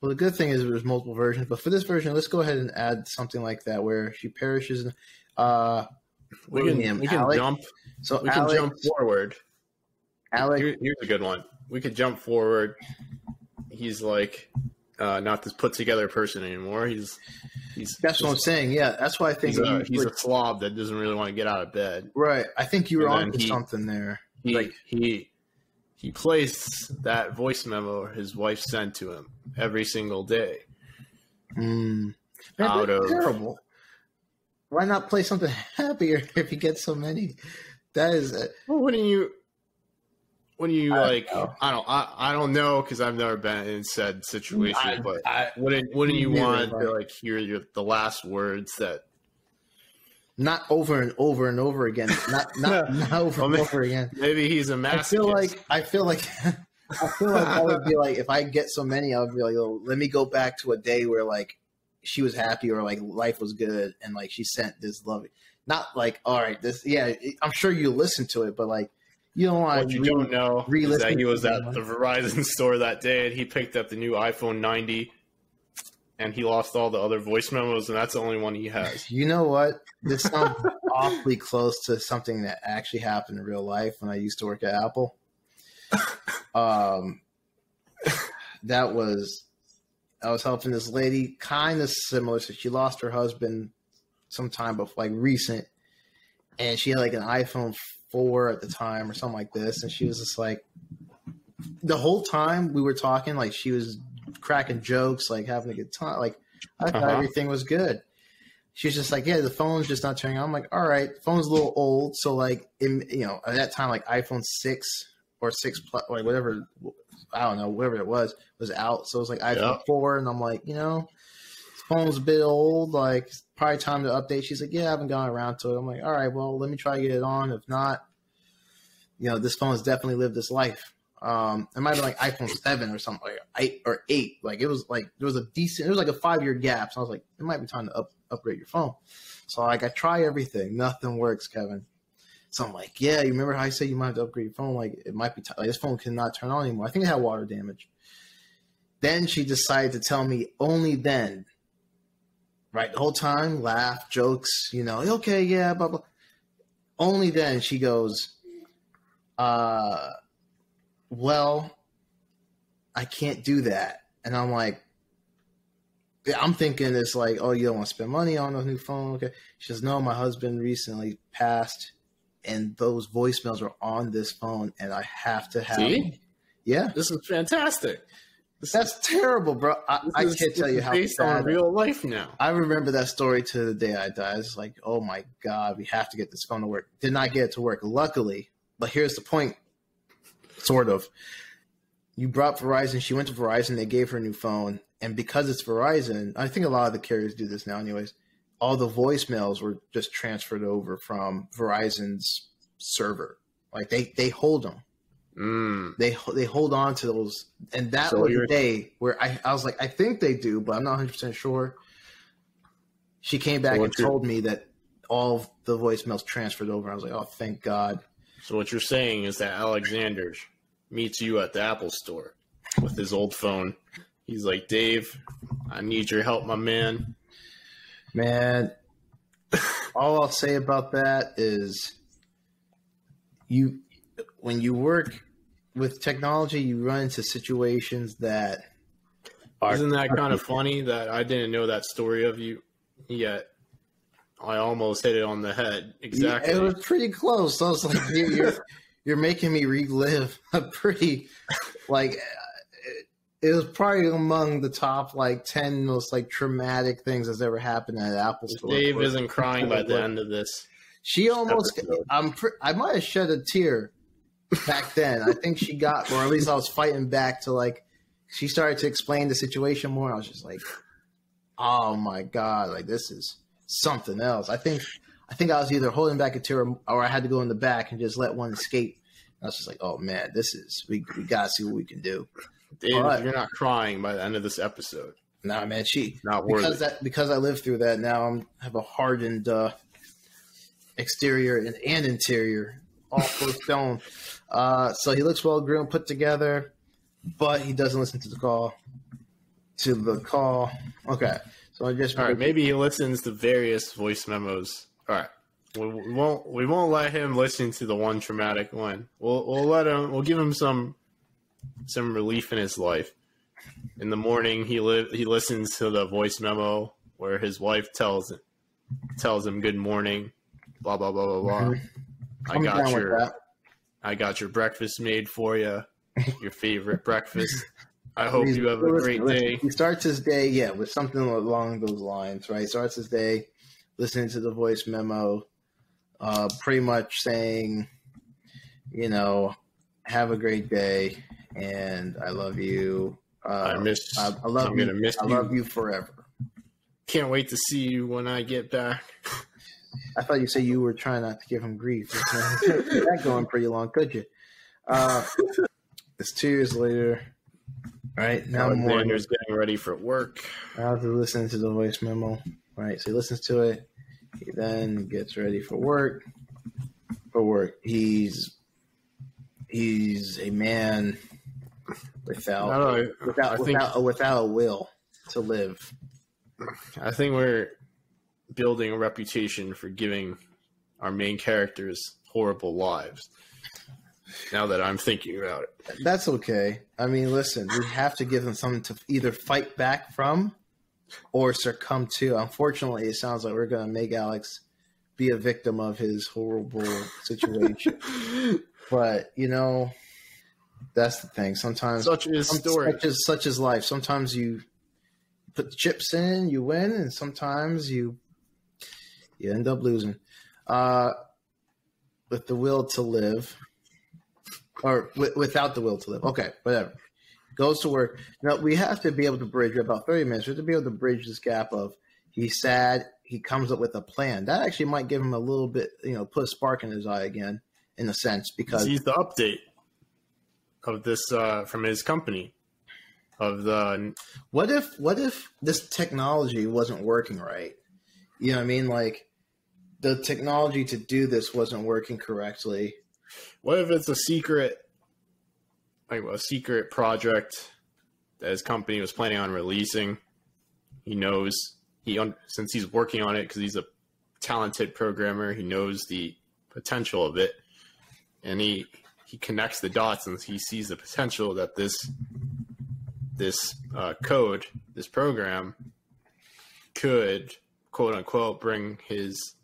well, the good thing is there's multiple versions, but for this version, let's go ahead and add something like that where she perishes. Uh, We can name? we can jump. So We can Alex, jump forward. Alec, Here, here's a good one. We could jump forward. He's like uh, not this put together person anymore. He's he's that's what I'm saying. Yeah, that's why I think he's a, he's would- a slob that doesn't really want to get out of bed. right. I think you were And then onto he- something there. He Like- he he plays that voice memo his wife sent to him every single day. Mm. Man, Out that's of- terrible. Why not play something happier [laughs] if you get so many? That is, uh, Well, wouldn't you? Wouldn't you I don't like? I don't. I, I don't know because I've never been in said situation. I- but I- wouldn't Wouldn't you want have to like hear your, the last words that? Not over and over and over again. Not not, [laughs] not over Well, and may- over again. Maybe he's a I masochist. feel like I feel like [laughs] I feel like I would be like if I get so many, I would be like, oh, let me go back to a day where like she was happy or like life was good and like she sent this love. Not like all right, this yeah. I'm sure you listen to it, but like you don't want what you to. don't know is that he was at the Verizon [laughs] store that day and he picked up the new iPhone 90, and he lost all the other voice memos, and that's the only one he has. You know what? This sounds [laughs] awfully close to something that actually happened in real life when I used to work at Apple. Um, that was I was helping this lady, kind of similar. So she lost her husband sometime before, like recent, and she had like an iPhone four at the time or something like this, and she was just like, the whole time we were talking, like she was cracking jokes, like having a good time, like I thought Uh-huh. everything was good. She's just like, yeah, the phone's just not turning on. I'm like, all right, phone's a little old, so like, in, you know, at that time, like iPhone six or six plus, like whatever, I don't know, whatever it was, was out. So it was like iPhone Yeah. four, and I'm like, you know, phone's a bit old, like probably time to update. She's like, yeah, I haven't gone around to it. I'm like, all right, well, let me try to get it on. If not, you know, this phone has definitely lived its life. Um, it might have been like iPhone seven or something, like eight or eight. Like it was like there was a decent, it was like a five year gap. So I was like, it might be time to up, upgrade your phone. So like I try everything, nothing works, Kevin. So I'm like, yeah, you remember how I said you might have to upgrade your phone? Like it might be like this phone cannot turn on anymore. I think it had water damage. Then she decided to tell me only then. Right, the whole time, laugh, jokes, you know, okay, yeah, blah blah. Only then she goes, uh, well, I can't do that. And I'm like, I'm thinking it's like, oh, you don't want to spend money on a new phone. Okay. She says, no, my husband recently passed and those voicemails are on this phone and I have to have See? them. Yeah. This is fantastic. This That's terrible, bro. I, I can't this tell you how based on real life now. I remember that story to the day I died. It's like, oh my god, we have to get this phone to work. Did not get it to work, luckily. But here's the point, sort of. You brought Verizon. She went to Verizon. They gave her a new phone, and because it's Verizon, I think a lot of the carriers do this now, anyways. All the voicemails were just transferred over from Verizon's server. Like they they hold them. Mm. They they hold on to those, and that So was the day where I, I was like, I think they do, but I'm not 100 percent sure. She came back So and told me that all the voicemails transferred over. I was like, oh, thank God. So what you're saying is that Alexander meets you at the Apple store with his old phone. He's like, Dave, I need your help, my man. Man, all I'll say about that is you when you work with technology, you run into situations that are Isn't that kind of funny that I didn't know that story of you yet? I almost hit it on the head. Exactly. It was pretty close. I was like, you're, you're, you're making me relive [laughs] a pretty, like, it, it was probably among the top like ten most like traumatic things that's ever happened at Apple Store. Dave isn't crying by the end of this. She almost, episode. I'm, I might have shed a tear back then. I think she got, or at least I was fighting back to like, she started to explain the situation more. I was just like, oh my god, like this is something else. I think, I think I was either holding back a tear or, or I had to go in the back and just let one escape. I was just like, oh man, this is we we gotta see what we can do. You're not crying by the end of this episode. Nah, man, she Not because that because I lived through that. Now I'm have a hardened uh, exterior and, and interior, all of [laughs] stone. Uh, so he looks well groomed, put together, but he doesn't listen to the call. To the call. Okay, so I just All right, maybe he listens to various voice memos. All right, we, we won't we won't let him listen to the one traumatic one. We'll we'll let him. We'll give him some some relief in his life. In the morning, he li- he listens to the voice memo where his wife tells tells him good morning, blah blah blah blah blah. Mhm. I got your. I got your breakfast made for you, your favorite breakfast. I [laughs] hope you have a great day. He starts his day, yeah, with something along those lines, right? Starts his day listening to the voice memo, uh, pretty much saying, you know, have a great day, and I love you. Uh, I miss. I, I love I'm you. miss I you. love you forever. Can't wait to see you when I get back. I thought you said you were trying not to give him grief. [laughs] that going pretty long, could you? Uh, it's two years later. Right now, morning. Alexander's getting ready for work. I have to listen to the voice memo, right? So he listens to it. He then gets ready for work. For work, he's he's a man without without think without, without a will to live. I think we're building a reputation for giving our main characters horrible lives. Now that I'm thinking about it, That's okay. I mean, listen, we have to give them something to either fight back from or succumb to. Unfortunately, it sounds like we're going to make Alex be a victim of his horrible situation. [laughs] but you know, that's the thing. Sometimes such is some- story. Such is such is life. Sometimes you put the chips in, you win, and sometimes you you end up losing. Uh, with the will to live, or wi- without the will to live. Okay, whatever. Goes to work. Now we have to be able to bridge. About thirty minutes. We have to be able to bridge this gap of he's sad. He comes up with a plan that actually might give him a little bit, you know, put a spark in his eye again, in a sense because he's the update of this uh, from his company of the what if what if this technology wasn't working right you know what i mean like the technology to do this wasn't working correctly what if it's a secret like a secret project that his company was planning on releasing. He knows he since he's working on it because he's a talented programmer he knows the potential of it. And he he connects the dots and he sees the potential that this this uh, code, this program, could quote unquote bring his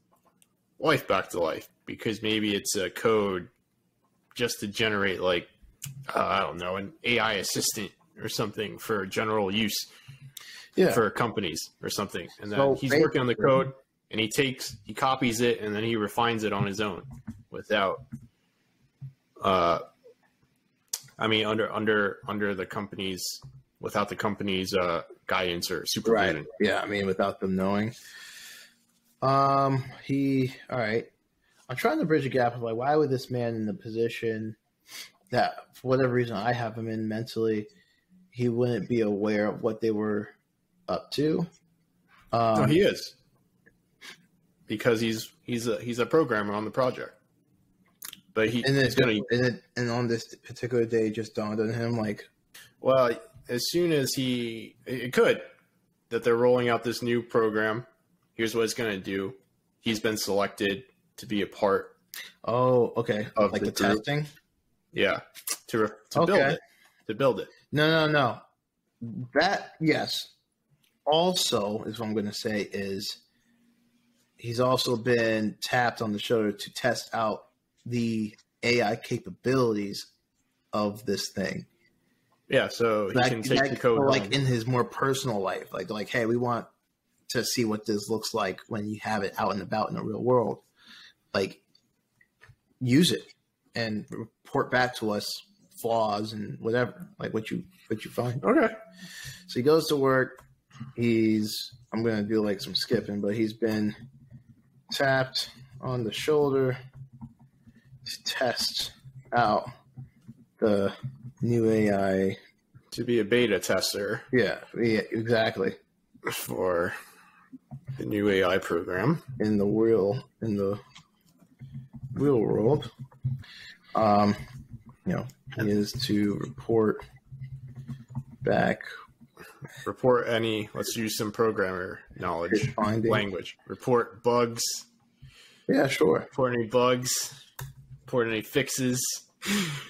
wife back to life. Because maybe it's a code just to generate like uh, I don't know an AI assistant or something for general use yeah. for companies or something, and then so he's working on the code and he takes he copies it and then he refines it on his own without uh I mean under under under the company's without the company's uh, guidance or supervision. Right. Yeah, I mean, without them knowing. Um, he all right. I'm trying to bridge a gap of like, why would this man in the position that, for whatever reason, I have him in mentally, he wouldn't be aware of what they were up to. Um, no, he is because he's he's a he's a programmer on the project. But he and he's gonna and, it, and on this particular day, just dawned on him like, well, as soon as he, it could, that they're rolling out this new program. Here's what it's going to do. He's been selected to be a part. Oh, okay. Of like the, the testing. Yeah, to to okay. build it. To build it. No, no, no. That yes. Also, is what I'm going to say is he's also been tapped on the shoulder to test out the AI capabilities of this thing. Yeah, so he can take the code like in his more personal life, like like, hey, we want to see what this looks like when you have it out and about in the real world. Like, use it and report back to us flaws and whatever, like what you what you find. Okay. So he goes to work. He's I'm gonna do like some skipping, but he's been tapped on the shoulder to test out the new AI to be a beta tester. Yeah, yeah, exactly. For the new AI program in the real in the real world. Um, you know, is to report back. Report any. Let's use some programmer knowledge. Language. Report bugs. Yeah, sure. Report any bugs. Report any fixes.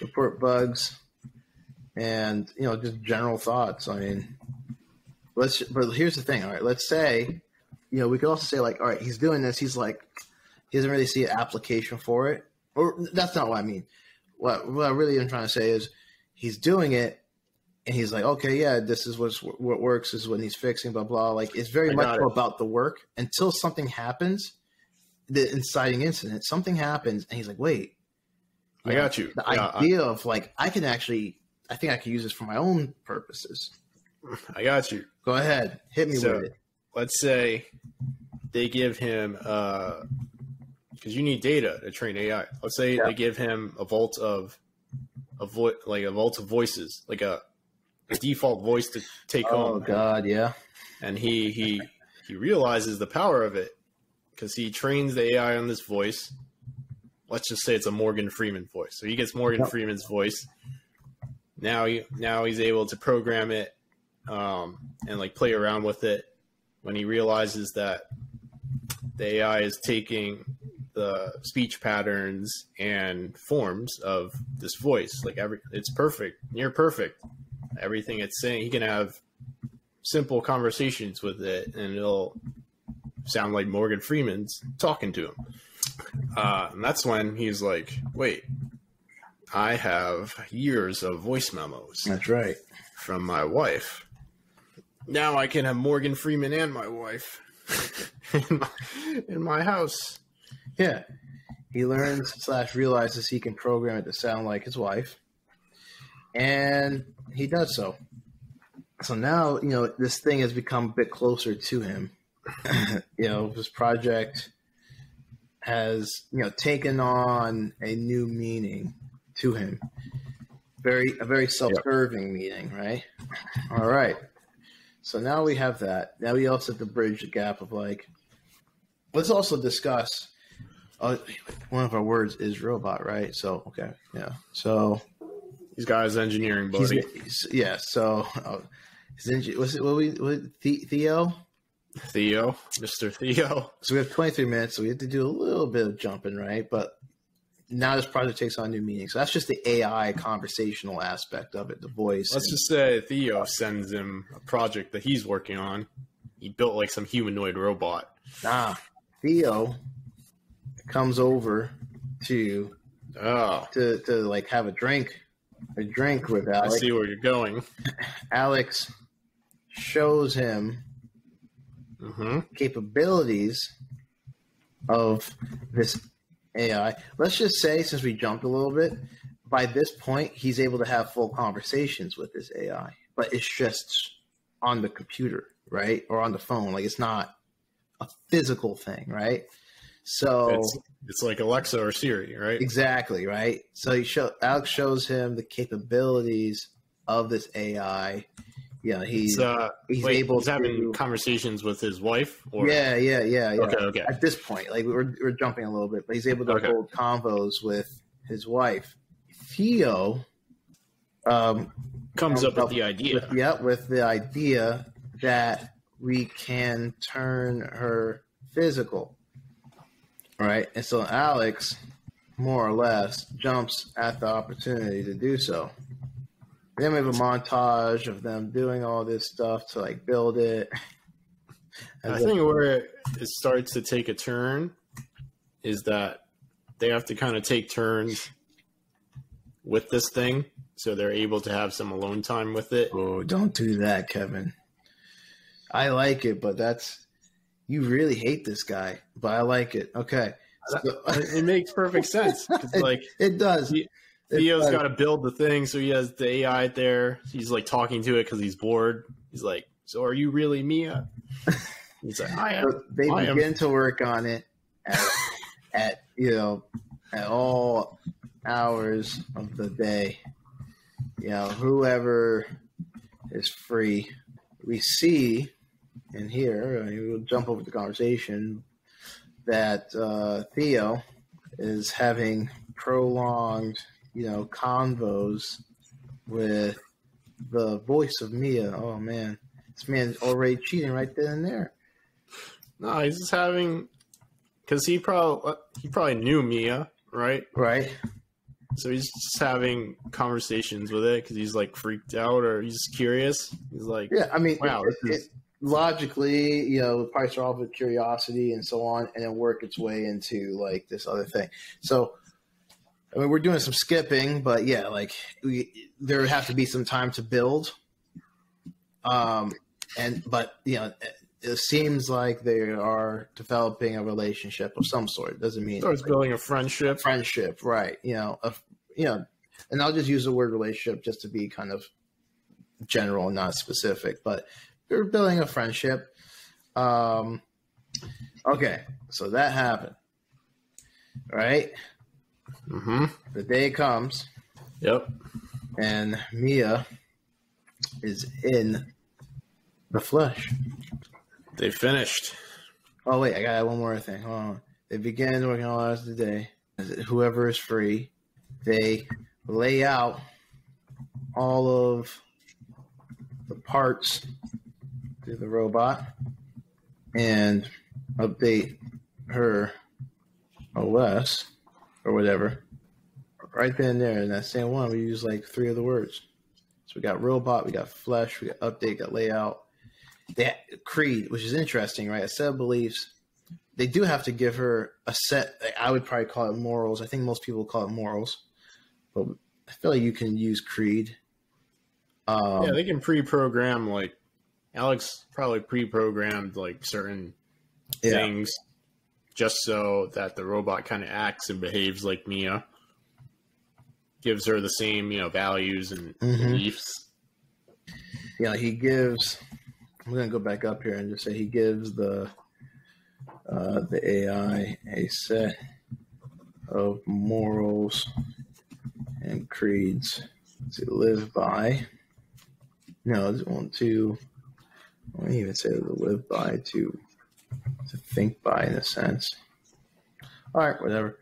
Report bugs and you know just general thoughts. I mean, let's. But here's the thing. All right, let's say, you know, we could also say like, all right, he's doing this. He's like, he doesn't really see an application for it, or that's not what I mean. What what I really am trying to say is, he's doing it, and he's like, okay, yeah, this is what's what works. Is what he's fixing. Blah blah. Like it's very much it. about the work until something happens, the inciting incident. Something happens, and he's like, wait. I got you. The yeah, idea I, of like I can actually I think I could use this for my own purposes. [laughs] I got you. Go ahead, hit me so, with it. Let's say they give him uh, because you need data to train AI. Let's say yeah. they give him a vault of a vo- like a vault of voices, like a, a default voice to take oh, home. Oh God, yeah. And he he he realizes the power of it because he trains the AI on this voice. Let's just say it's a Morgan Freeman voice. So he gets Morgan yep. Freeman's voice now he now he's able to program it um, and like play around with it when he realizes that the AI is taking the speech patterns and forms of this voice. Like every, it's perfect, near perfect. Everything it's saying, he can have simple conversations with it, and it'll sound like Morgan Freeman's talking to him. Uh, and that's when he's like, "Wait, I have years of voice memos. That's right. From my wife. Now I can have Morgan Freeman and my wife [laughs] in, my, in my house. Yeah. He learns slash realizes he can program it to sound like his wife. And he does so. So now, you know, this thing has become a bit closer to him. [clears throat] you know, this project has you know taken on a new meaning to him. Very a very self-serving meaning, right? All right. So now we have that. Now we also have to bridge the gap of like. Let's also discuss. Uh, one of our words is robot, right? So okay, yeah. So He's got his engineering he's, buddy. he's- yeah. So uh, his engi- was it what we what, The- Theo? Theo, Mr. Theo. So we have 23 minutes, so we have to do a little bit of jumping, right? But now this project takes on new meaning. So that's just the AI conversational aspect of it, the voice. Let's and- just say Theo sends him a project that he's working on. He built like some humanoid robot. nah, Theo comes over to Oh, to to like have a drink, a drink with Alex. I see where you're going. [laughs] Alex shows him hmm capabilities of this AI. Let's just say, since we jumped a little bit, by this point, he's able to have full conversations with this AI, but it's just on the computer, right? Or on the phone. Like it's not a physical thing, right? So It's it's like Alexa or Siri, right? exactly, right? So he show Alex shows him the capabilities of this AI. You know, he's uh, he's wait, able he's having conversations with his wife. Or yeah, yeah, yeah, yeah. Okay, okay. at this point, like we're, we're jumping a little bit, but he's able to Okay. hold convos with his wife. Theo um, Comes up with the idea. with, yeah, with the idea that we can turn her physical. Right? And so Alex, more or less, jumps at the opportunity to do so. Then we have a montage of them doing all this stuff to like build it. [laughs] I think where it starts to take a turn is that they have to kind of take turns with this thing, so they're able to have some alone time with it. Oh, don't do that, Kevin. I like it, but that's you really hate this guy, but I like it. Okay, So- [laughs] It, it makes perfect [laughs] sense. like it does. He- It Theo's got to build the thing, so he has the AI there. He's like talking to it because he's bored. He's like, "So are you really Mia?" [laughs] He's like, "I am." So they I am- begin to work on it at, at you know at all hours of the day. You know, whoever is free. We see and here, mean, we'll jump over the conversation that uh, Theo is having prolonged, you know, convos with the voice of Mia. Oh man, this man's already cheating right then and there. No, he's just having because he probably he probably knew Mia, right? Right. So he's just having conversations with it because he's like freaked out or he's curious. He's like, Yeah, I mean, Wow, it, this it, is- logically, you know, probably start off with curiosity and so on, and then work its way into like this other thing. So, I mean, we're doing some skipping, but yeah, like we, there would have to be some time to build. Um, and but you know, it, it seems like they are developing a relationship of some sort. Doesn't mean starts building a friendship. friendship, right? You know, a, you know, and I'll just use the word relationship just to be kind of general, not specific. But they're building a friendship. Um, okay, so that happened, right? Mm-hmm. The day comes, Yep. and Mia is in the flesh. They finished. Oh wait, I got one more thing. Hold on. They begin working all hours of the day. Whoever is free, they lay out all of the parts to the robot and update her OS or whatever. Right then and there in that same one, we use like three of the words. So we got robot, we got flesh, we got update, got layout. That creed, which is interesting, right? A set of beliefs. They do have to give her a set. I would probably call it morals. I think most people call it morals, but I feel like you can use creed. Um, yeah, they can pre-program like Alex probably pre-programmed like certain yeah. things just so that the robot kind of acts and behaves like Mia. Gives her the same, you know, values and Mhm. beliefs. Yeah, he gives. I'm gonna go back up here and just say he gives the uh, the AI a set of morals and creeds to live by. No, I want to. I even say to live by, to to think by, in a sense. All right, whatever.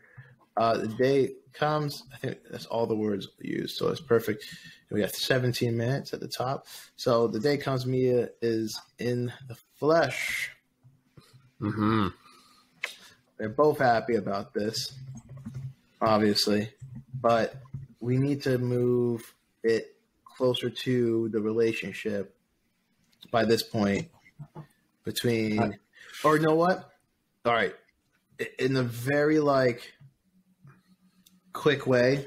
Uh, the day comes. I think that's all the words used, so it's perfect. We got 17 minutes at the top. So the day comes. Mia is in the flesh. Mm-hmm. They're both happy about this, obviously, but we need to move it closer to the relationship by this point between, or you know what? All right, in a very like quick way,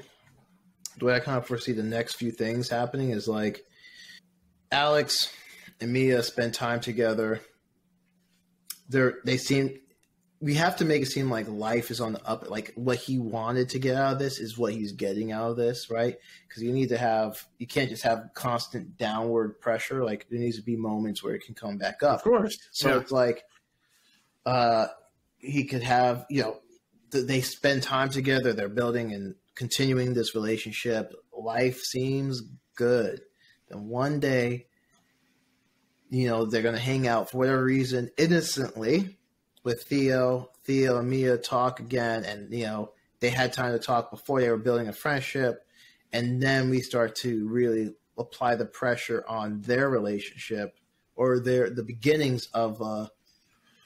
the way I kind of foresee the next few things happening is like Alex and Mia spend time together. They're they seem we have to make it seem like life is on the up. Like what he wanted to get out of this is what he's getting out of this, right? Because you need to have you can't just have constant downward pressure. Like there needs to be moments where it can come back up. Of course. So Yeah. it's like uh, he could have, you know, th- they spend time together. They're building and continuing this relationship. Life seems good. Then one day, you know, they're going to hang out for whatever reason innocently with Theo. Theo and Mia talk again, and you know they had time to talk before they were building a friendship, and then we start to really apply the pressure on their relationship or their the beginnings of uh,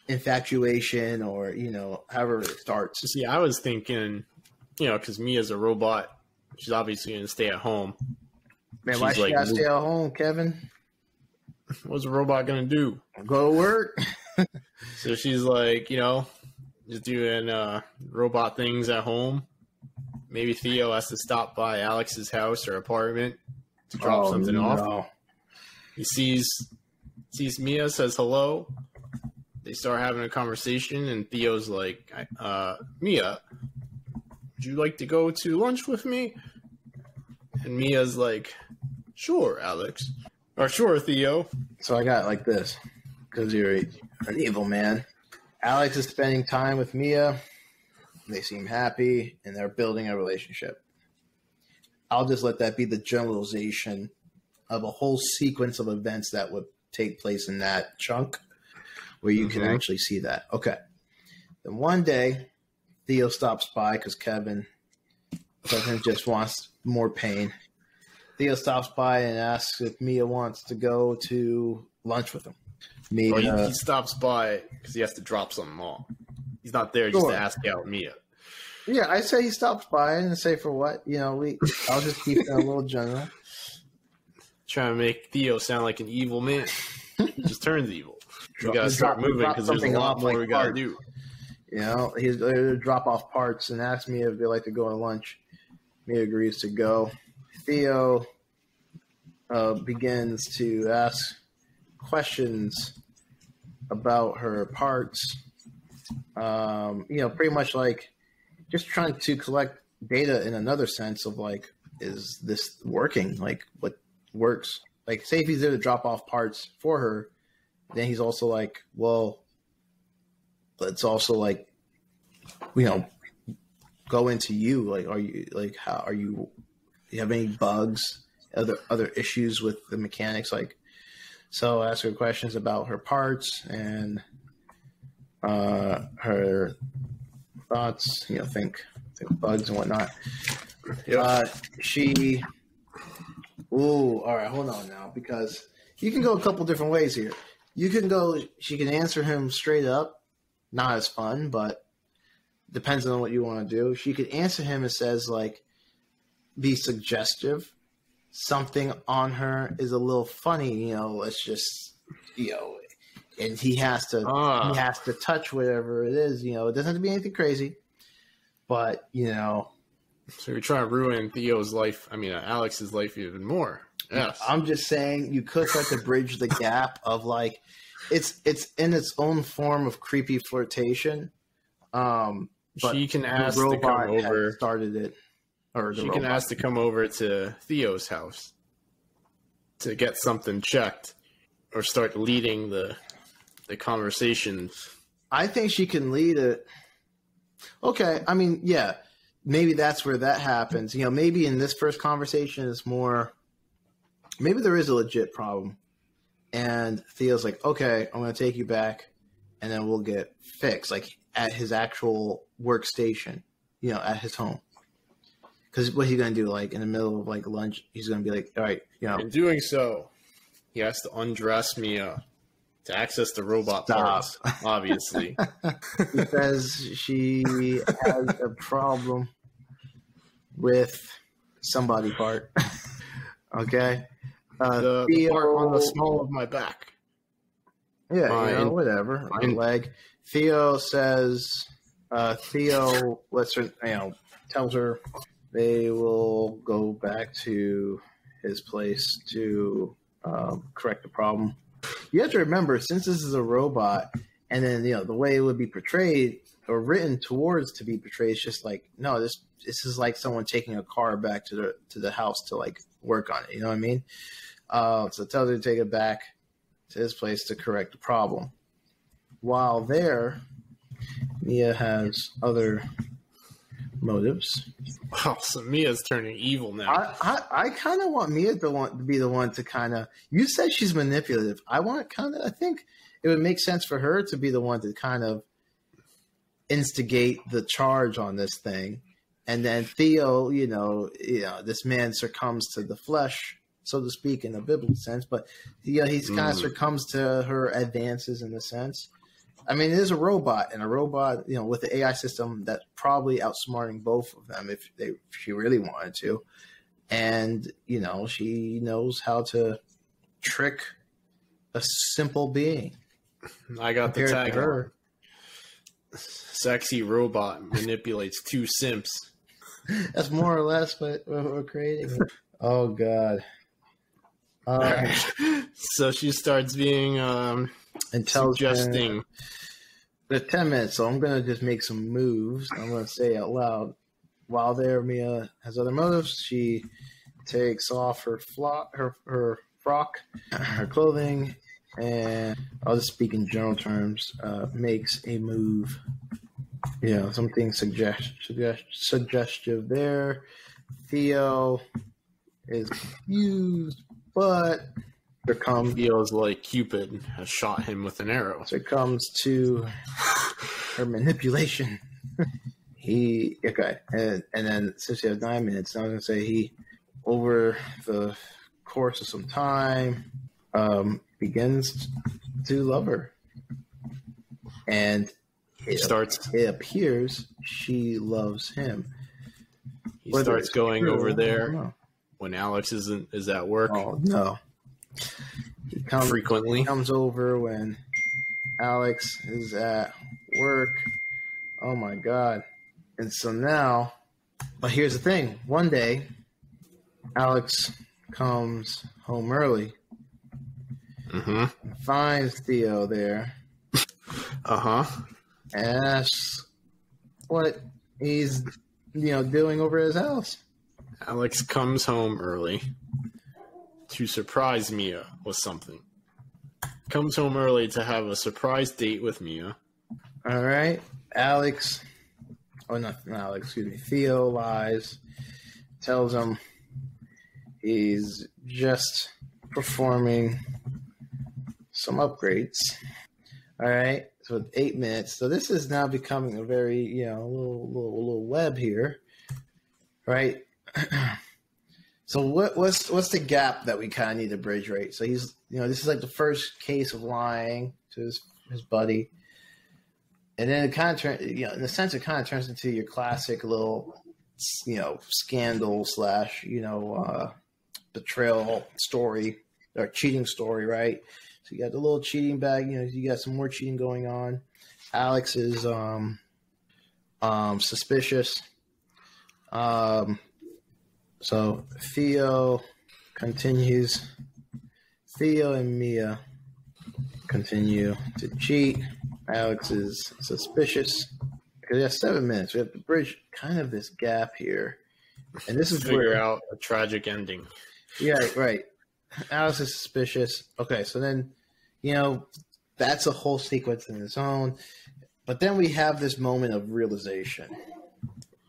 infatuation or you know however it starts. See, I was thinking, you know, because Mia's a robot, she's obviously going to stay at home. Man, why She's she like, gotta stay at home, Kevin? What's a robot going to do? Go to work. [laughs] [laughs] So she's like, you know, just doing uh, robot things at home. Maybe Theo has to stop by Alex's house or apartment to drop Oh, something off. He sees sees Mia, says hello. They start having a conversation, and Theo's like, uh, "Mia, would you like to go to lunch with me?" And Mia's like, "Sure, Alex." Or sure, Theo. So I got like this because you're an evil man. Alex is spending time with Mia. They seem happy and they're building a relationship. I'll just let that be the generalization of a whole sequence of events that would take place in that chunk where you can Mhm. actually see that. Okay. Then one day, Theo stops by because Kevin, Kevin just wants more pain. Theo stops by and asks if Mia wants to go to lunch with him. Mia, Or he, he stops by because he has to drop something off. He's not there just Sure. to ask out Mia. yeah, I say he stops by and say for what? You know, we. I'll just keep it a little general. Trying to make Theo sound like an evil man. he just turns evil. We gotta start moving because there's a lot more like we gotta parts. do. You know, he's drop off parts and ask me if they like to go to lunch. Mia agrees to go. Theo uh, begins to ask questions about her parts. Um, you know, pretty much like just trying to collect data in another sense of like, is this working? Like, what works? Like, say if he's there to drop off parts for her, then he's also like, well, let's also like you know go into you like are you like how are you do you have any bugs other other issues with the mechanics like so ask her questions about her parts and uh her thoughts you know think think bugs and whatnot Yeah. uh she ooh all right hold on now because you can go a couple different ways here you can go she can answer him straight up not as fun, but depends on what you want to do. She could answer him and says like, be suggestive. Something on her is a little funny, you know. Let's just, you know, and he has to Ah. he has to touch whatever it is, you know. It doesn't have to be anything crazy, but you know, So you're trying to ruin Theo's life. I mean, uh, Alex's life even more. Yes. I'm just saying you could start to bridge the gap of like it's it's in its own form of creepy flirtation. Um, but she can ask to robot come over. started it, or She can ask to come over to Theo's house to get something checked, or start leading the the conversations I think she can lead it. Okay, I mean, yeah, maybe that's where that happens. You know, maybe in this first conversation, is more. Maybe there is a legit problem, and Theo's like, "Okay, I'm going to take you back, and then we'll get fixed." Like at his actual workstation, you know, at his home. Because what he's going to do, like in the middle of like lunch, he's going to be like, "All right, you know, In doing so, he has to undress Mia to access the robot Stop. parts. Obviously, [laughs] because she has a problem with somebody part. [laughs] okay. Uh, the, the Theo- part on the small of my back. yeah, you Fine. know, whatever. Fine. Leg. Theo says, uh, Theo lets her, you know, tells her they will go back to his place to um, correct the problem. You have to remember, since this is a robot, and then you know the way it would be portrayed or written towards to be portrayed is just like no, this this is like someone taking a car back to the to the house to like work on it. You know what I mean? Uh, so it tells her to take it back to his place to correct the problem. While there, Mia has other motives. Wow, so Mia's turning evil now. I, I, I kind of want Mia to want to be the one to kind of. You said she's manipulative. I want kind of. I think it would make sense for her to be the one to kind of instigate the charge on this thing, and then Theo, you know, you know, this man succumbs to the flesh, so to speak, in a biblical sense. But yeah, he's kind of Mm. succumbs to her advances in a sense. I mean, it is a robot, and a robot, you know, with the AI system that's probably outsmarting both of them if they if she really wanted to. And you know, she knows how to trick a simple being. I got the tag her. Sexy robot manipulates two simps. [laughs] That's more or less what, what we're creating. oh God. Um, [laughs] so she starts being um, and tells suggesting. There's ten minutes, so I'm gonna just make some moves. I'm gonna say out loud. While there, Mia has other motives. She takes off her flock, her her frock, her clothing, and I'll just speak in general terms. Uh, makes a move. You know, something suggest, suggest suggestive there. Theo is confused, but comes Feels like Cupid has shot him with an arrow. so it comes to her manipulation. [laughs] he okay, and, and then since you have nine minutes, I was gonna say he over the course of some time um, begins to love her, and He it, starts it appears she loves him. he Whether starts going true, over there when Alex isn't is at work Oh no, he comes frequently. comes over when Alex is at work. Oh my god. And so now, but here's the thing. One day, Alex comes home early, Mm-hmm. finds Theo there, Uh huh. and asks what he's, you know, doing over his house. Alex comes home early to surprise Mia with something. Comes home early to have a surprise date with Mia. All right. Alex, oh, not, not Alex, excuse me. Theo lies, tells him he's just performing some upgrades. All right. So eight minutes. So this is now becoming a very, you know, little, little, little web here. Right. [clears throat] so what, what's, what's the gap that we kind of need to bridge, right? So he's, you know, this is like the first case of lying to his, his buddy and then it kind of turns, you know, in a sense, it kind of turns into your classic little, you know, scandal slash, you know, uh, betrayal story or cheating story, right? So you got the little cheating bag, you know, you got some more cheating going on. Alex is um, um, suspicious. Um, so Theo continues. Theo and Mia continue to cheat. Alex is suspicious. Because we have seven minutes. We have to bridge kind of this gap here. And this is Figure where, out a tragic ending. yeah, right. Alex is suspicious. Okay, so then, you know, that's a whole sequence in its own. But then we have this moment of realization.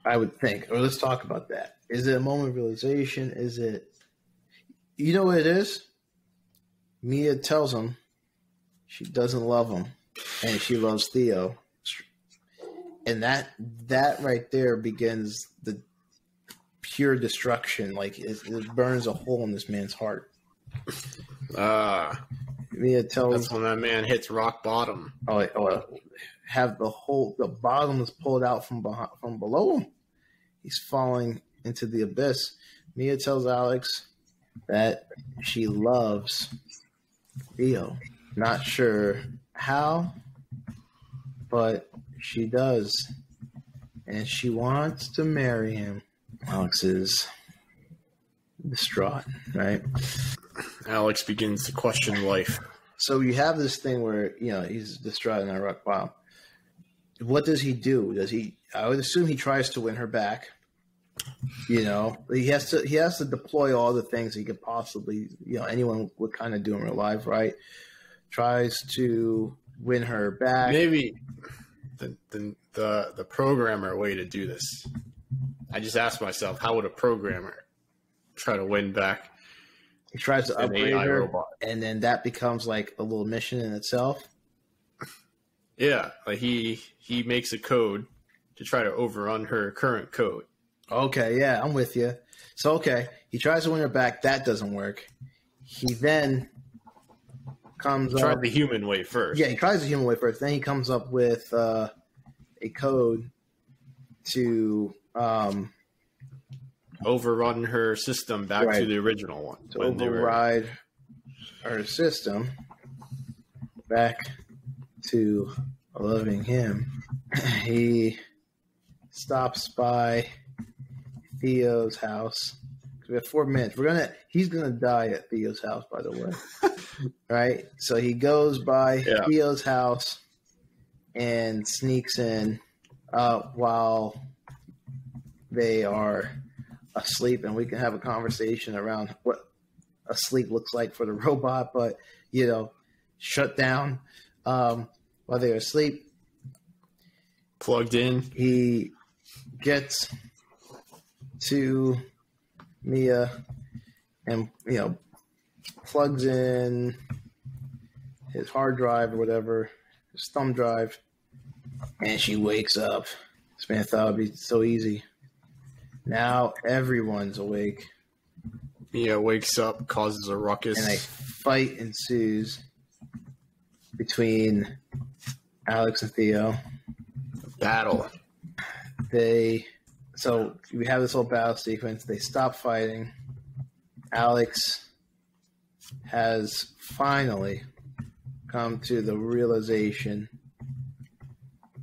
I would think, or let's talk about that. Is it a moment of realization? Is it, you know what it is? Mia tells him she doesn't love him, and she loves Theo, and that that right there begins the pure destruction. Like it, it burns a hole in this man's heart. Ah, Mia tells that's when that man hits rock bottom. oh, oh, have the whole the bottom is pulled out from behind, from below him. He's falling into the abyss. Mia tells Alex that she loves Theo. Not sure how, but she does. And she wants to marry him. Alex is distraught, right? Alex begins to question life. So you have this thing where, you know, he's distraught and I rock bottom. What does he do? Does he I would assume he tries to win her back. You know, he has to he has to deploy all the things he could possibly, you know, anyone would kind of do in real life, right? Tries to win her back. Maybe the, the the the programmer way to do this. I just asked myself, how would a programmer try to win back He tries to upgrade AI her, robot? and then that becomes like a little mission in itself. Yeah, like he he makes a code to try to overrun her current code. Okay, yeah, I'm with you. So okay, he tries to win her back. That doesn't work. He then comes Try up. the human way first. Yeah, he tries the human way first. Then he comes up with uh, a code to um, Overrun her system back Right. to the original one. to when they were- override our system back to loving him. [clears throat] he stops by Theo's house. We have four minutes. We're gonna. He's gonna die at Theo's house, by the way. [laughs] right. So he goes by Yeah. Theo's house and sneaks in uh, while they are asleep, and we can have a conversation around what asleep looks like for the [laughs] robot, but you know, shut down um, while they're asleep. plugged in. He gets to Mia and you know plugs in his hard drive or whatever, his thumb drive, and she wakes up. This man thought it'd be so easy. Now everyone's awake. Mia wakes up, causes a ruckus. and a fight ensues between Alex and Theo. battle. They so we have this whole battle sequence. They stop fighting. Alex has finally come to the realization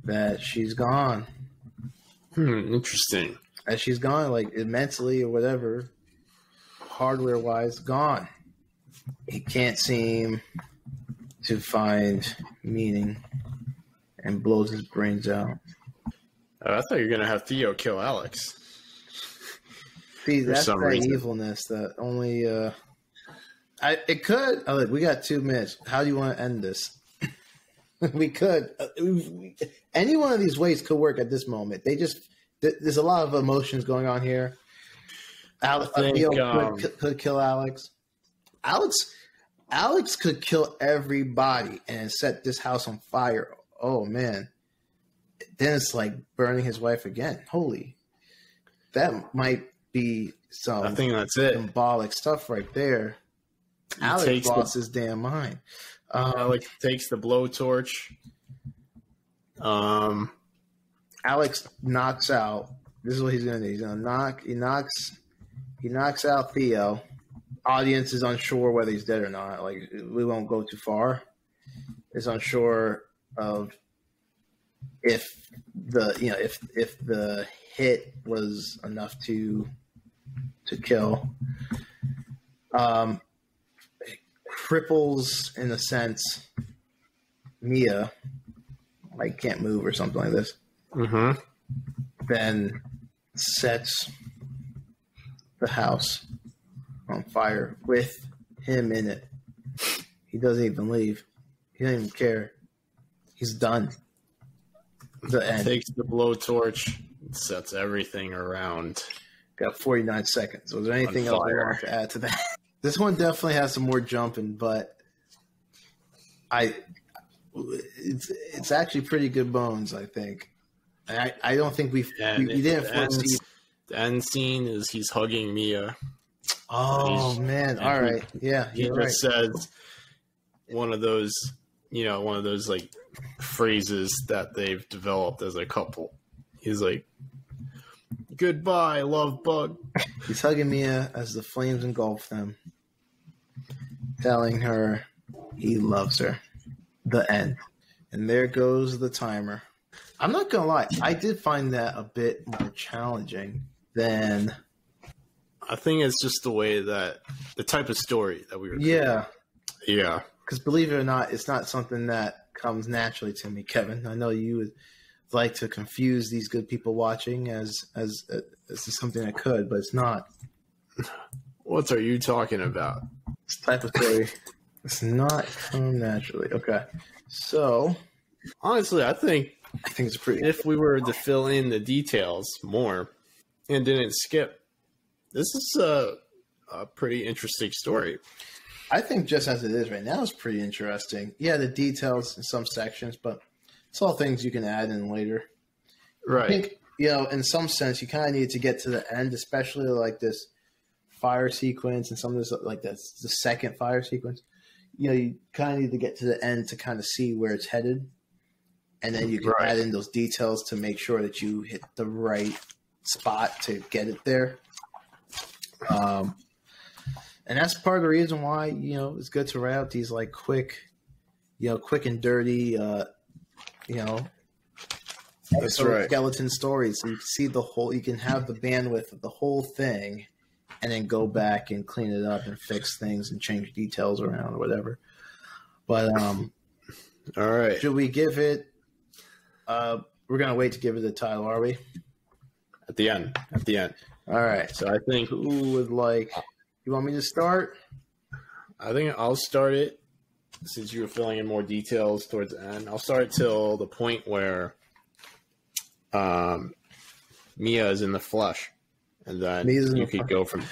that she's gone. Hmm, interesting. That she's gone, like mentally or whatever, hardware wise, gone. He can't seem to find meaning and blows his brains out. Uh, I thought you were gonna have Theo kill Alex. See, that's some that reason. evilness that only uh I it could oh look, we got two minutes. How do you want to end this? [laughs] we could uh, any one of these ways could work at this moment. They just th- there's a lot of emotions going on here. Alex think, Theo um, could, could kill Alex. Alex Alex could kill everybody and set this house on fire. Oh man. Then it's like burning his wife again. Holy. That might be some I think that's it. symbolic stuff right there. He Alex takes the- lost his damn mind. Um, Alex takes the blowtorch. Um, Alex knocks out. This is what he's gonna do. He's gonna knock. He knocks. He knocks out Theo. Audience is unsure whether he's dead or not. Like we won't go too far. Is unsure of if the you know if if the hit was enough to to kill. Um, it cripples in a sense Mia, like can't move or something like this mhm. then sets the house on fire with him in it. He doesn't even leave. He doesn't even care. He's done. The end. Takes the blowtorch, sets everything around. Got 49 seconds. Was there anything else you want to add to that? [laughs] This one definitely has some more jumping, but I it's it's actually pretty good bones. I think. I I don't think we And we, we didn't the end, foresee. the end scene is he's hugging Mia. Oh man! All right, yeah, He just right. says one of those, you know, one of those like phrases that they've developed as a couple. He's like, "Goodbye, love bug." He's hugging Mia as the flames engulf them, telling her he loves her. The end. And there goes the timer. I'm not gonna lie, I did find that a bit more challenging than I think it's just the way that the type of story that we were. yeah. yeah. Because believe it or not, it's not something that comes naturally to me, Kevin. I know you would like to confuse these good people watching as as uh, as something that could, but it's not. What are you talking about? This type of story it's not come naturally. Okay, so Honestly, I think I think it's pretty. if we were to fill in the details more and didn't skip, this is a, a pretty interesting story. I think just as it is right now is pretty interesting. Yeah, the details in some sections, but it's all things you can add in later. Right. I think you know, in some sense, you kind of need to get to the end, especially like this fire sequence and some of this, like this the second fire sequence. You know, you kind of need to get to the end to kind of see where it's headed, and then you can Right. add in those details to make sure that you hit the right spot to get it there. Um, and that's part of the reason why you know it's good to write out these like quick, you know, quick and dirty, uh, you know, That's right. skeleton stories. So you can see the whole, you can have the bandwidth of the whole thing, and then go back and clean it up and fix things and change details around or whatever. But um, All right. should we give it? Uh, we're gonna wait to give it a title, are we? At the end. At the end. All right. So I think Who would like? You want me to start? I think I'll start it since you were filling in more details towards the end. I'll start till the point where um, Mia is in the flesh, and then Mia's you the could go from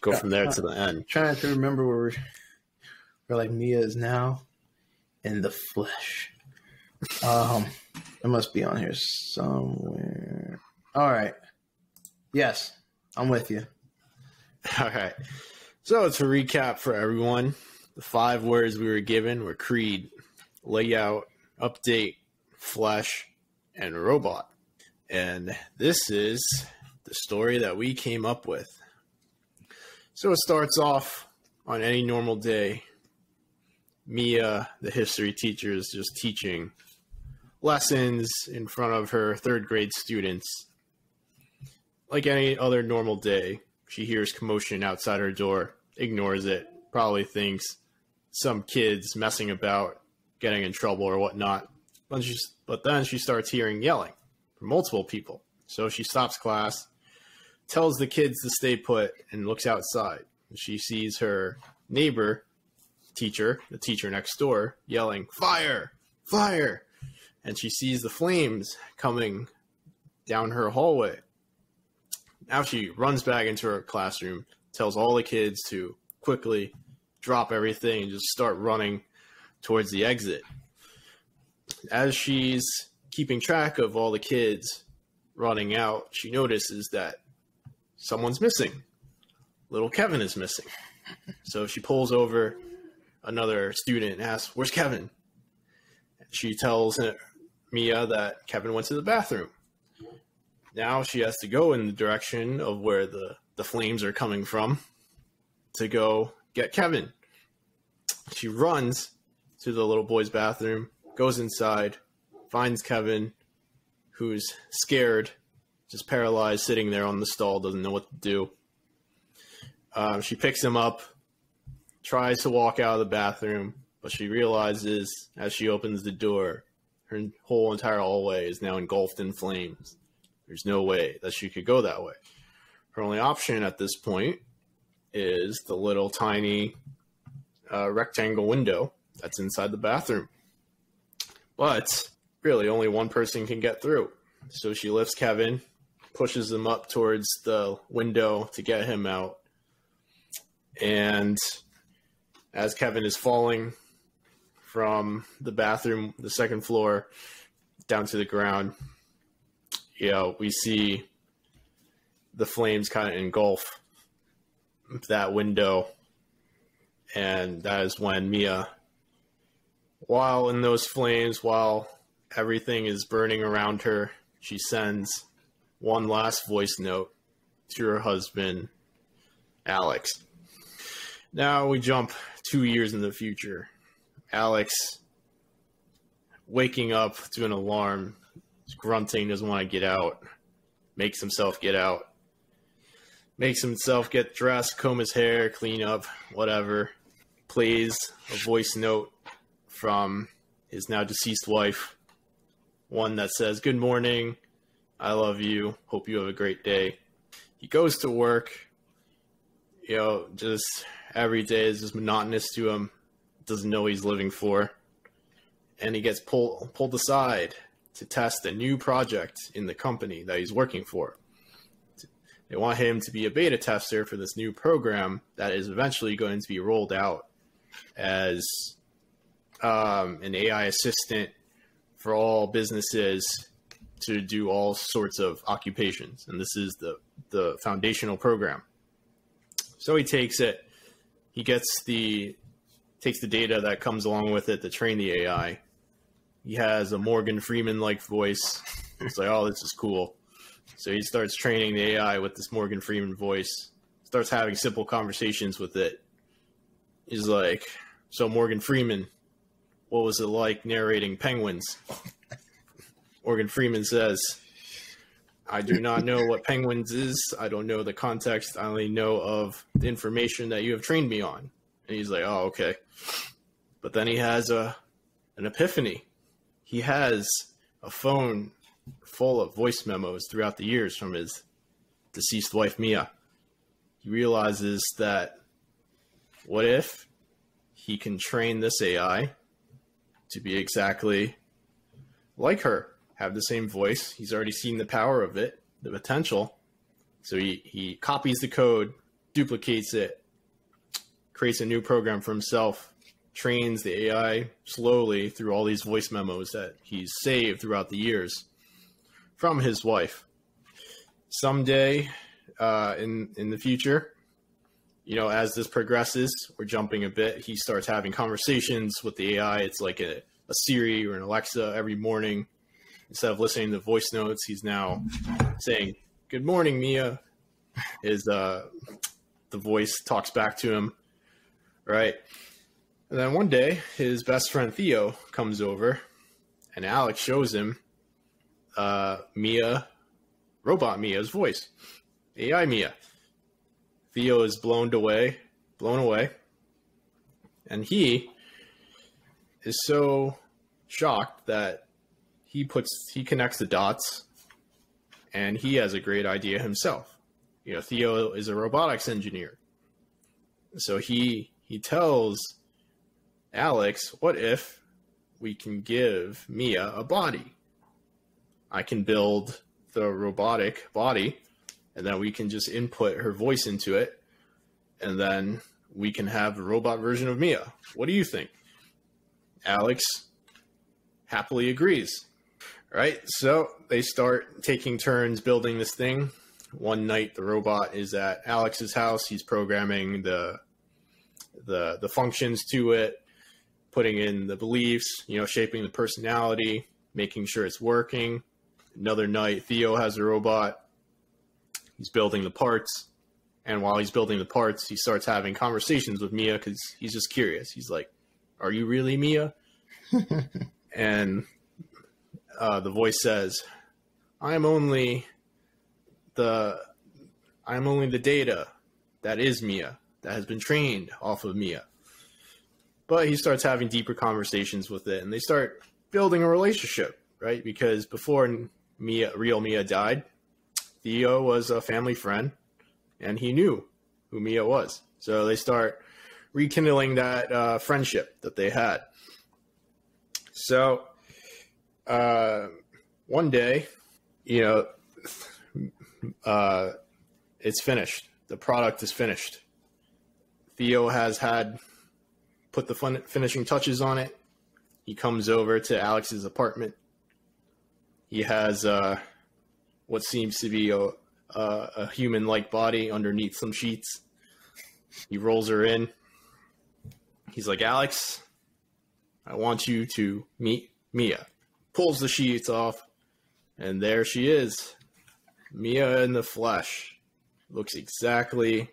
go from there to the end. trying to remember where we're, where like Mia is now in the flesh. Um, it must be on here somewhere. All right. Yes, I'm with you. [laughs] All right. So to recap for everyone, the five words we were given were creed, layout, update, flesh, and robot. And this is the story that we came up with. So it starts off on any normal day. Mia, the history teacher, is just teaching lessons in front of her third grade students. Like any other normal day, she hears commotion outside her door, ignores it, probably thinks some kids messing about, getting in trouble or whatnot. But, she's, but then she starts hearing yelling from multiple people. So she stops class, tells the kids to stay put, and looks outside. She sees her neighbor, teacher, the teacher next door, yelling, Fire! Fire! And she sees the flames coming down her hallway. Now she runs back into her classroom, tells all the kids to quickly drop everything and just start running towards the exit. As she's keeping track of all the kids running out, she notices that someone's missing. Little Kevin is missing. So she pulls over another student and asks, Where's Kevin? She tells Mia that Kevin went to the bathroom. Now she has to go in the direction of where the, the flames are coming from to go get Kevin. She runs to the little boy's bathroom, goes inside, finds Kevin, who's scared, just paralyzed, sitting there on the stall, doesn't know what to do. Um, she picks him up, tries to walk out of the bathroom, but she realizes as she opens the door, her whole entire hallway is now engulfed in flames. There's no way that she could go that way. Her only option at this point is the little tiny uh, rectangle window that's inside the bathroom. But really only one person can get through. So she lifts Kevin, pushes him up towards the window to get him out. And as Kevin is falling from the bathroom, the second floor, down to the ground, you know, we see the flames kind of engulf that window. And that is when Mia, while in those flames, while everything is burning around her, she sends one last voice note to her husband, Alex. Now we jump two years in the future. Alex waking up to an alarm, grunting, doesn't want to get out, makes himself get out, makes himself get dressed, comb his hair, clean up, whatever, plays a voice note from his now deceased wife, one that says, Good morning, I love you, hope you have a great day. He goes to work, you know, just every day is just monotonous to him, doesn't know he's living for. And he gets pulled pulled aside to test a new project in the company that he's working for. They want him to be a beta tester for this new program that is eventually going to be rolled out as um, an AI assistant for all businesses to do all sorts of occupations. And this is the, the foundational program. So he takes it, he gets the takes the data that comes along with it to train the AI. He has a Morgan Freeman like voice. It's like, oh, this is cool. So he starts training the AI with this Morgan Freeman voice, starts having simple conversations with it. He's like, so Morgan Freeman, what was it like narrating penguins? Morgan Freeman says, I do not know what penguins is. I don't know the context. I only know of the information that you have trained me on. And he's like, oh, okay. But then he has a an epiphany. He has a phone full of voice memos throughout the years from his deceased wife, Mia. He realizes that what if he can train this AI to be exactly like her? have the same voice. He's already seen the power of it, the potential. So he, he copies the code, duplicates it, creates a new program for himself, trains the AI slowly through all these voice memos that he's saved throughout the years from his wife. Someday uh, in in the future, you know, as this progresses, we're jumping a bit. He starts having conversations with the AI. It's like a, a Siri or an Alexa every morning instead of listening to voice notes, he's now saying, "Good morning, Mia." Is uh, the voice talks back to him, right? And then one day, his best friend Theo comes over, and Alex shows him uh, Mia, robot Mia's voice, AI Mia. Theo is blown away, blown away, and he is so shocked that he puts he connects the dots and he has a great idea himself. You know theo is a robotics engineer. So he he tells alex what if we can give mia a body i can build the robotic body and then we can just input her voice into it and then we can have a robot version of mia what do you think alex happily agrees right? So they start taking turns building this thing. One night, the robot is at Alex's house. He's programming the the the functions to it, putting in the beliefs, you know, shaping the personality, making sure it's working. Another night, Theo has a robot. He's building the parts, and while he's building the parts, he starts having conversations with Mia because he's just curious. He's like, "Are you really Mia?" [laughs] and uh, the voice says, "I am only the I am only the data that is Mia that has been trained off of Mia." But he starts having deeper conversations with it, and they start building a relationship, right? Because before Mia, real Mia died, Theo was a family friend, and he knew who Mia was. So they start rekindling that uh, friendship that they had. So uh, one day, you know, uh, it's finished. The product is finished. Theo has had put the fun- finishing touches on it. He comes over to Alex's apartment. He has uh, what seems to be a, a, a human like body underneath some sheets. He rolls her in. He's like, Alex, I want you to meet Mia. Pulls the sheets off, and there she is. Mia in the flesh. Looks exactly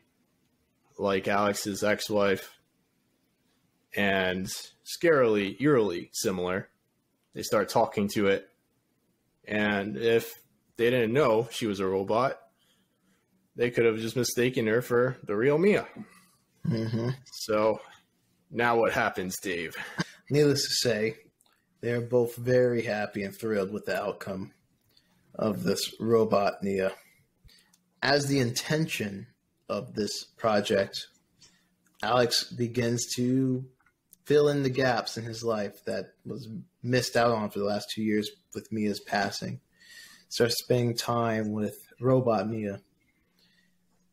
like Alex's ex wife and scarily, eerily similar. They start talking to it. And if they didn't know she was a robot, they could have just mistaken her for the real Mia. Mm-hmm. So now what happens, Dave? [laughs] Needless to say, they're both very happy and thrilled with the outcome of this robot Mia. As the intention of this project, Alex begins to fill in the gaps in his life that was missed out on for the last two years with Mia's passing. Starts spending time with robot Mia,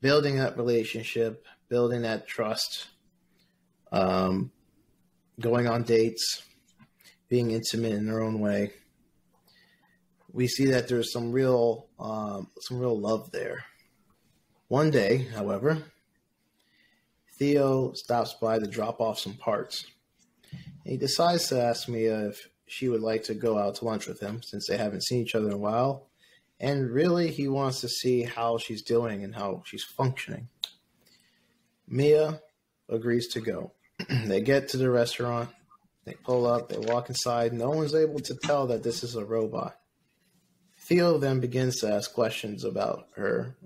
building that relationship, building that trust, um, going on dates, being intimate in their own way. We see that there's some real, um, some real love there. One day, however, Theo stops by to drop off some parts. He decides to ask Mia if she would like to go out to lunch with him since they haven't seen each other in a while. And really, he wants to see how she's doing and how she's functioning. Mia agrees to go. [clears throat] they get to the restaurant, they pull up, they walk inside. No one's able to tell that this is a robot. Theo then begins to ask questions about her,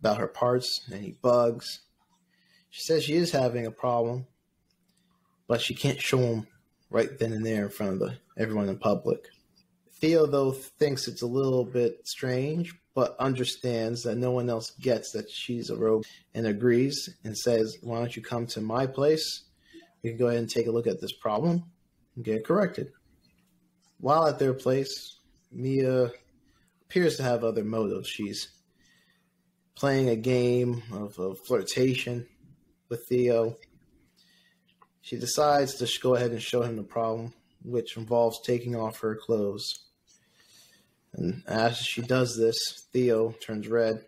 about her parts, any bugs. She says she is having a problem, but she can't show him right then and there in front of the, everyone in public. Theo, though, thinks it's a little bit strange, but understands that no one else gets that she's a rogue and agrees and says, Why don't you come to my place? We can go ahead and take a look at this problem and get it corrected. While at their place, Mia appears to have other motives. She's playing a game of, of flirtation with Theo. She decides to go ahead and show him the problem, which involves taking off her clothes. And as she does this, Theo turns red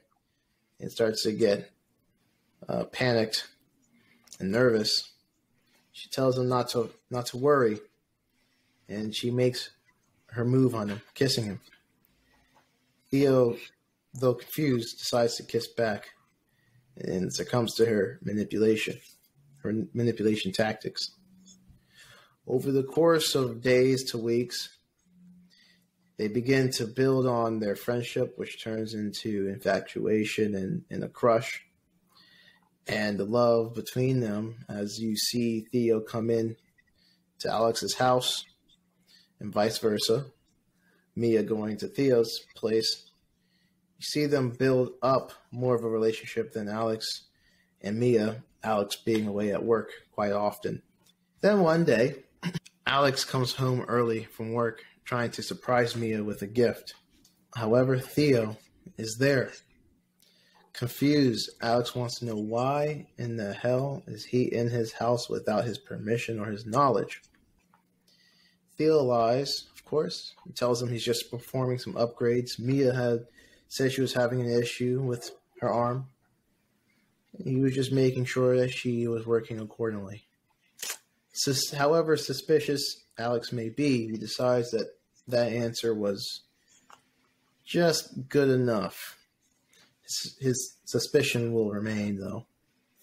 and starts to get uh, panicked and nervous. She tells him not to not to worry, and she makes her move on him, kissing him. Theo, though confused, decides to kiss back and succumbs to her manipulation, manipulation tactics. Over the course of days to weeks, they begin to build on their friendship, which turns into infatuation and, and a crush. And the love between them as you see Theo come in to Alex's house and vice versa. Mia going to Theo's place. You see them build up more of a relationship than Alex and Mia, Alex being away at work quite often. Then one day, Alex comes home early from work trying to surprise Mia with a gift. However, Theo is there. Confused, Alex wants to know why in the hell is he in his house without his permission or his knowledge. Theo lies, of course, and tells him he's just performing some upgrades. Mia had said she was having an issue with her arm. He was just making sure that she was working accordingly. Sus- however suspicious Alex may be, he decides that that answer was just good enough. His, his suspicion will remain, though.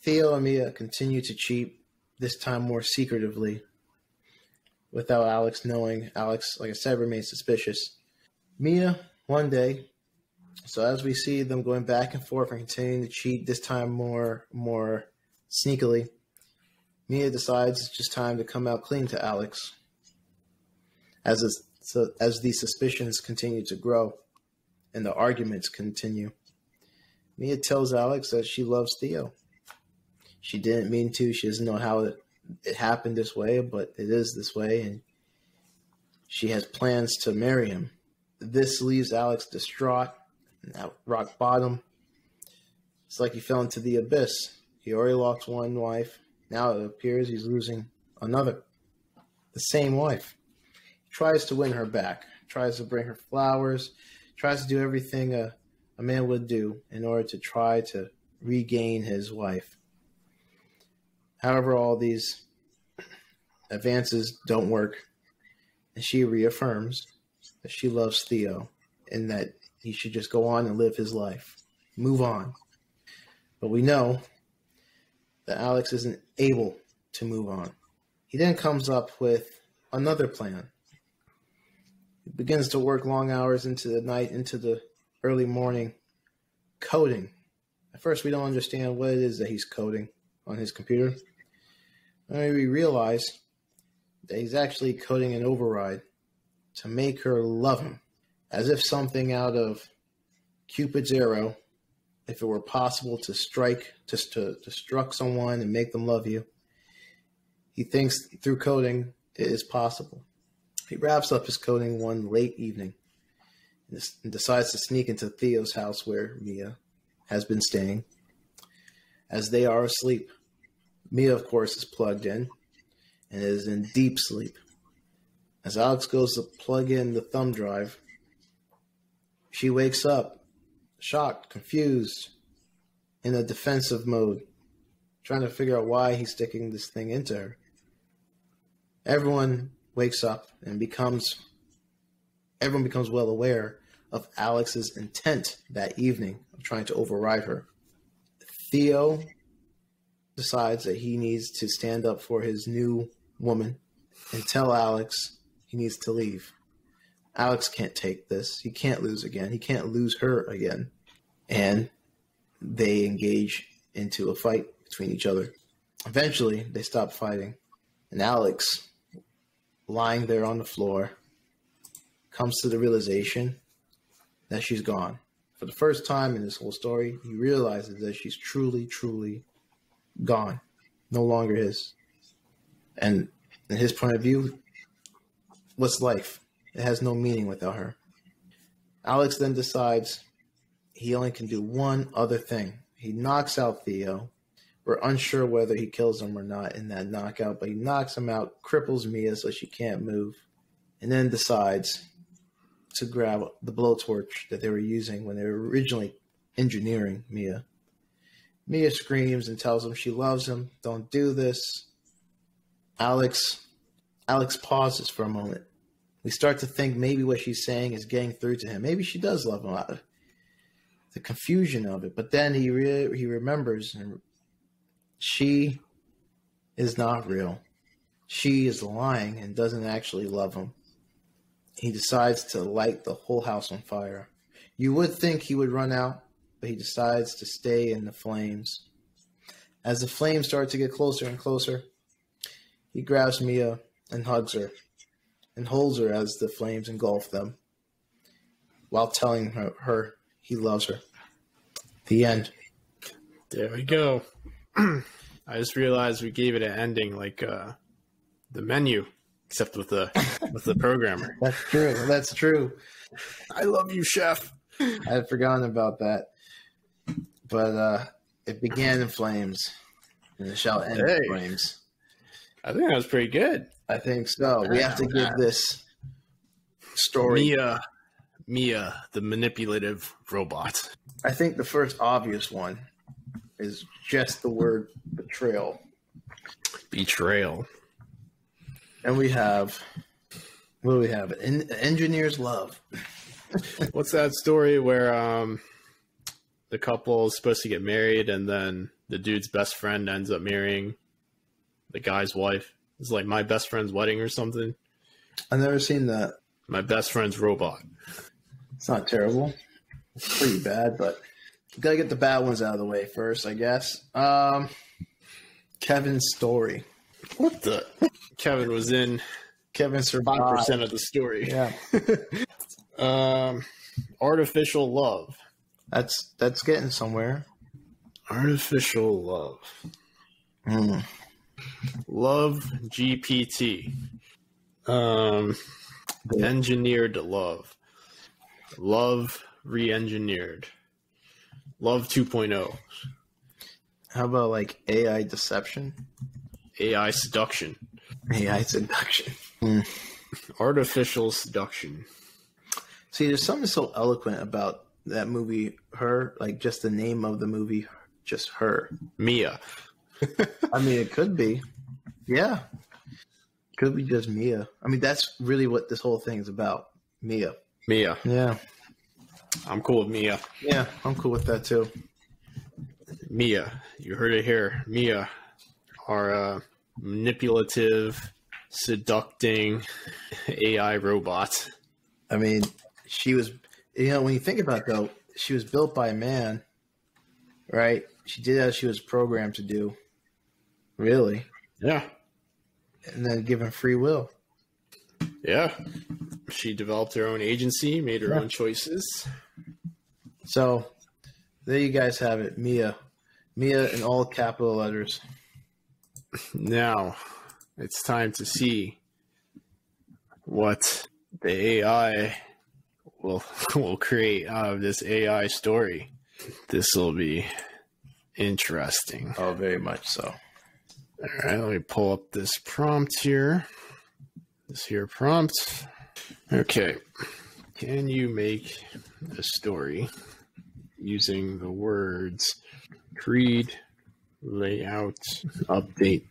Theo and Mia continue to cheat, this time more secretively, without Alex knowing. Alex, like I said, remains suspicious. Mia, one day, so as we see them going back and forth and continuing to cheat, this time more more sneakily, Mia decides it's just time to come out clean to Alex. As it's, so as the suspicions continue to grow and the arguments continue, Mia tells Alex that she loves Theo. She didn't mean to. She doesn't know how it, it happened this way, but it is this way, and She has plans to marry him. This leaves Alex distraught at rock bottom. It's like he fell into the abyss. He already lost one wife. Now it appears he's losing another. The same wife. He tries to win her back, tries to bring her flowers, tries to do everything a, a man would do in order to try to regain his wife. However, all these advances don't work, and she reaffirms that she loves Theo and that he should just go on and live his life, move on. But we know that Alex isn't able to move on. He then comes up with another plan. He begins to work long hours into the night, into the early morning, coding. At first, we don't understand what it is that he's coding on his computer. And we realize that he's actually coding an override to make her love him, as if something out of Cupid's arrow, if it were possible to strike, to, to, to struck someone and make them love you. He thinks through coding it is possible. He wraps up his coding one late evening and decides to sneak into Theo's house where Mia has been staying. As they are asleep, Mia, of course, is plugged in and is in deep sleep. As Alex goes to plug in the thumb drive, she wakes up, shocked, confused, in a defensive mode, trying to figure out why he's sticking this thing into her. Everyone wakes up and becomes everyone becomes well aware of Alex's intent that evening of trying to override her. Theo decides that he needs to stand up for his new woman and tell Alex he needs to leave. Alex can't take this. He can't lose again. He can't lose her again. And they engage into a fight between each other. Eventually, they stop fighting. And Alex, lying there on the floor, comes to the realization that she's gone. For the first time in this whole story, he realizes that she's truly, truly gone, no longer his. And in his point of view, what's life? It has no meaning without her. Alex then decides he only can do one other thing. He knocks out Theo. We're unsure whether he kills him or not in that knockout, but he knocks him out, cripples Mia so she can't move, and then decides to grab the blowtorch that they were using when they were originally engineering Mia. Mia screams and tells him she loves him. Don't do this. Alex Alex pauses for a moment. We start to think maybe what she's saying is getting through to him. Maybe she does love him. Uh, the confusion of it, but then he re- he remembers, and she is not real. She is lying and doesn't actually love him. He decides to light the whole house on fire. You would think he would run out, but he decides to stay in the flames. As the flames start to get closer and closer, he grabs Mia and hugs her and holds her as the flames engulf them while telling her, her he loves her. The end. There we go. [clears throat] I just realized we gave it an ending like uh, the menu, except with the [laughs] with the programmer. That's true. That's true. I love you, chef. I had forgotten about that. But uh, it began in flames, and it shall end Hey. in flames. I think that was pretty good. I think so. We have to give this story. Mia, Mia, the manipulative robot. I think the first obvious one is just the word betrayal. Betrayal. And we have, what do we have? En- engineer's love. [laughs] What's that story where um the couple is supposed to get married and then the dude's best friend ends up marrying the guy's wife? It's like my best friend's wedding or something. I've never seen that. My best friend's robot. It's not terrible. It's pretty bad, but you gotta get the bad ones out of the way first, I guess. Um, Kevin's story. What the? Kevin was in Kevin five survived. percent of the story. Yeah, [laughs] Um, artificial love. that's that's getting somewhere. Artificial love. Mm. Love GPT. Um. Engineered love. Love re-engineered. Love oh. 2.0. How about like AI deception? AI seduction. AI seduction. Artificial seduction. See, there's something so eloquent about that movie, Her, like just the name of the movie, just Her. Mia. I mean, it could be. Yeah. Could be just Mia. I mean, that's really what this whole thing is about. Mia. Mia. Yeah. I'm cool with Mia. Yeah, I'm cool with that too. Mia. You heard it here. Mia. Our uh, manipulative, seducting AI robot. I mean, she was, you know, when you think about it, though, she was built by a man, right? She did as she was programmed to do, really, Yeah. and then given free will. Yeah. She developed her own agency, made her Yeah. own choices. So there you guys have it, Mia. Mia in all capital letters. Now, it's time to see what the AI will [laughs] will create out of this AI story. This will be interesting. Oh, very much so. All right, let me pull up this prompt here. This here prompt. Okay. Can you make a story using the words creed, layout, update,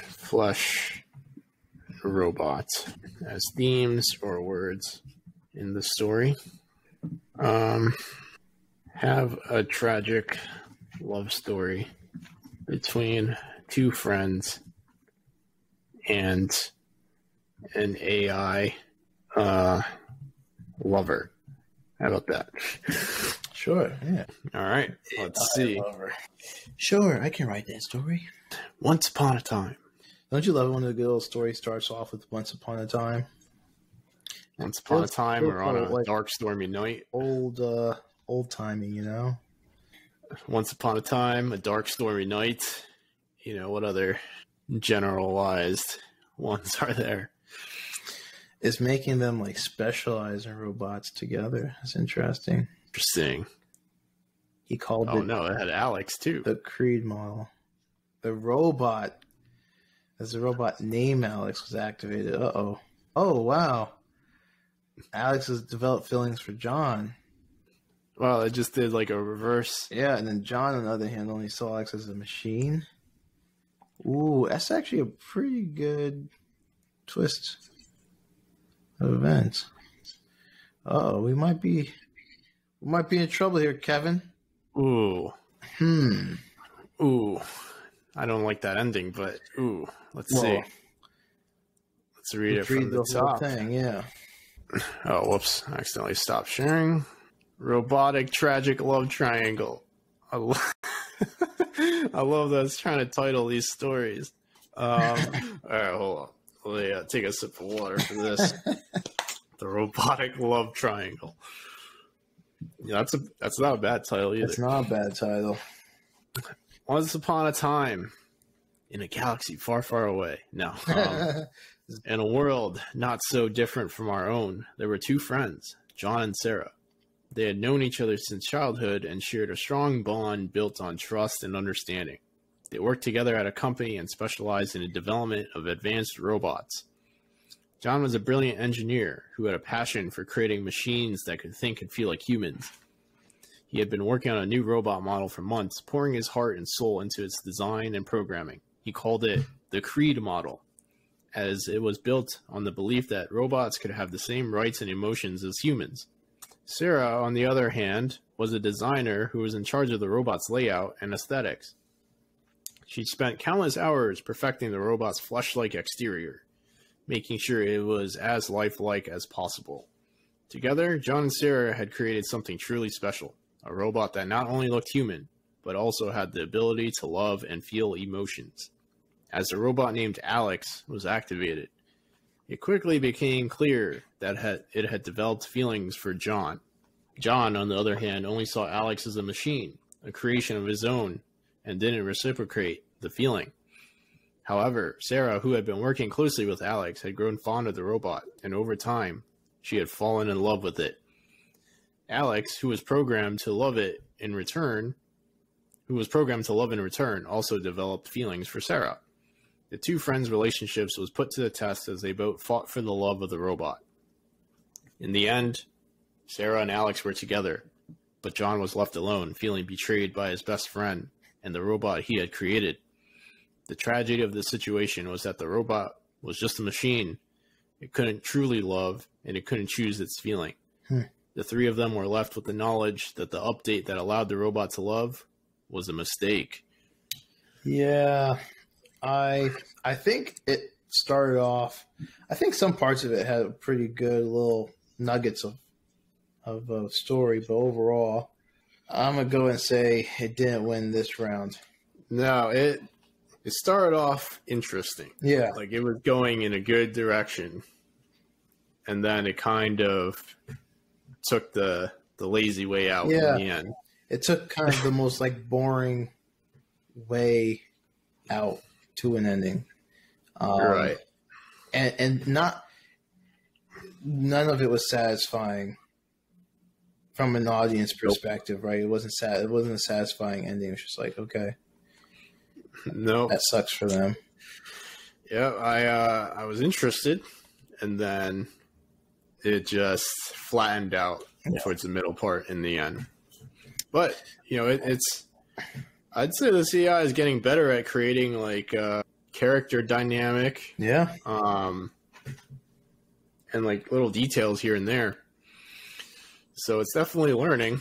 flush, robot as themes or words in the story? Um, have a tragic love story between two friends and an AI uh, lover. How about that? Sure, yeah. All right, let's see. Sure, I can write that story. Once upon a time. Don't you love it when a good old story starts off with "Once upon a time"? Once upon a time, or on a like- dark, stormy night. Old, uh, old timey, you know. Once upon a time, a dark, stormy night. You know, what other generalized [laughs] ones are there? Is making them like specialize in robots together. It's interesting. Interesting. He called Oh, it no, it had Alex, too. the Creed model. The robot, as the robot name Alex was activated. Uh oh. Oh wow. Alex has developed feelings for John. Well, it just did like a reverse. Yeah, and then John, on the other hand, only saw Alex as a machine. Ooh, that's actually a pretty good twist of events. Oh, we might be we might be in trouble here, Kevin. Ooh. Hmm. Ooh. I don't like that ending, but ooh. Let's see. Let's read it let's from read the, the whole top. thing, yeah. [laughs] Oh, whoops. I accidentally stopped sharing. Robotic tragic love triangle. [laughs] [laughs] I, love that it's trying to title these stories. Um, [laughs] all right, hold on. Let me uh, take a sip of water for this. [laughs] the robotic love triangle. Yeah, that's a that's not a bad title either. It's not a bad title. Once upon a time, in a galaxy far, far away. No, um, in a world not so different from our own, there were two friends, John and Sarah. They had known each other since childhood and shared a strong bond built on trust and understanding. They worked together at a company and specialized in the development of advanced robots. John was a brilliant engineer who had a passion for creating machines that could think and feel like humans. He had been working on a new robot model for months, pouring his heart and soul into its design and programming. He called it the Creed model, as it was built on the belief that robots could have the same rights and emotions as humans. Sarah, on the other hand, was a designer who was in charge of the robot's layout and aesthetics. She spent countless hours perfecting the robot's flesh like exterior, making sure it was as lifelike as possible. Together, John and Sarah had created something truly special a robot that not only looked human, but also had the ability to love and feel emotions. As the robot named Alex was activated, it quickly became clear that it had developed feelings for John. John, on the other hand, only saw Alex as a machine, a creation of his own, and didn't reciprocate the feeling. However, Sarah, who had been working closely with Alex, had grown fond of the robot, and over time, she had fallen in love with it. Alex, who was programmed to love it in return, who was programmed to love in return, also developed feelings for Sarah. The two friends' relationships was put to the test as they both fought for the love of the robot. In the end, Sarah and Alex were together, but John was left alone, feeling betrayed by his best friend and the robot he had created. The tragedy of the situation was that the robot was just a machine. It couldn't truly love, and it couldn't choose its feeling. Hmm. The three of them were left with the knowledge that the update that allowed the robot to love was a mistake. Yeah, I I think it started off. I think some parts of it had pretty good little nuggets of of a story, but overall, I'm gonna go and say it didn't win this round. No, it it started off interesting. Yeah, Like it was going in a good direction. And then it kind of took the the lazy way out Yeah. in the end. it took kind of the most like boring way out to an ending. Um, right. and and not none of it was satisfying from an audience perspective, right? It wasn't sad. It wasn't a satisfying ending. It was just like, okay, No. that sucks for them. Yeah, I uh I was interested and then it just flattened out Yeah. towards the middle part in the end. But, you know, it, it's I'd say the AI is getting better at creating like uh character dynamic Yeah, um, and like little details here and there. So it's definitely learning.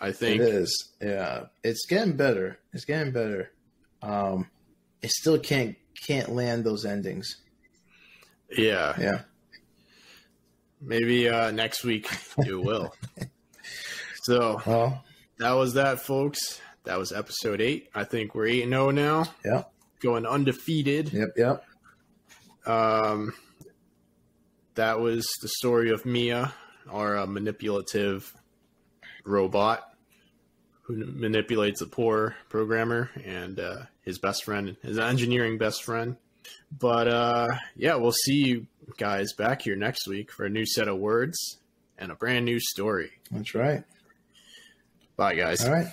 I think. it is. Yeah, it's getting better. It's getting better. Um, it still can't can't land those endings. Yeah, Yeah, maybe uh, next week it will. [laughs] so well, that was that, folks. That was episode eight. I think we're eight and zero now, yeah, going undefeated. yep, yep. Um, that was the story of Mia, our uh, manipulative robot who manipulates a poor programmer and uh, his best friend, his engineering best friend. But uh, yeah, we'll see you guys back here next week for a new set of words and a brand new story. That's right. Bye, guys. All right.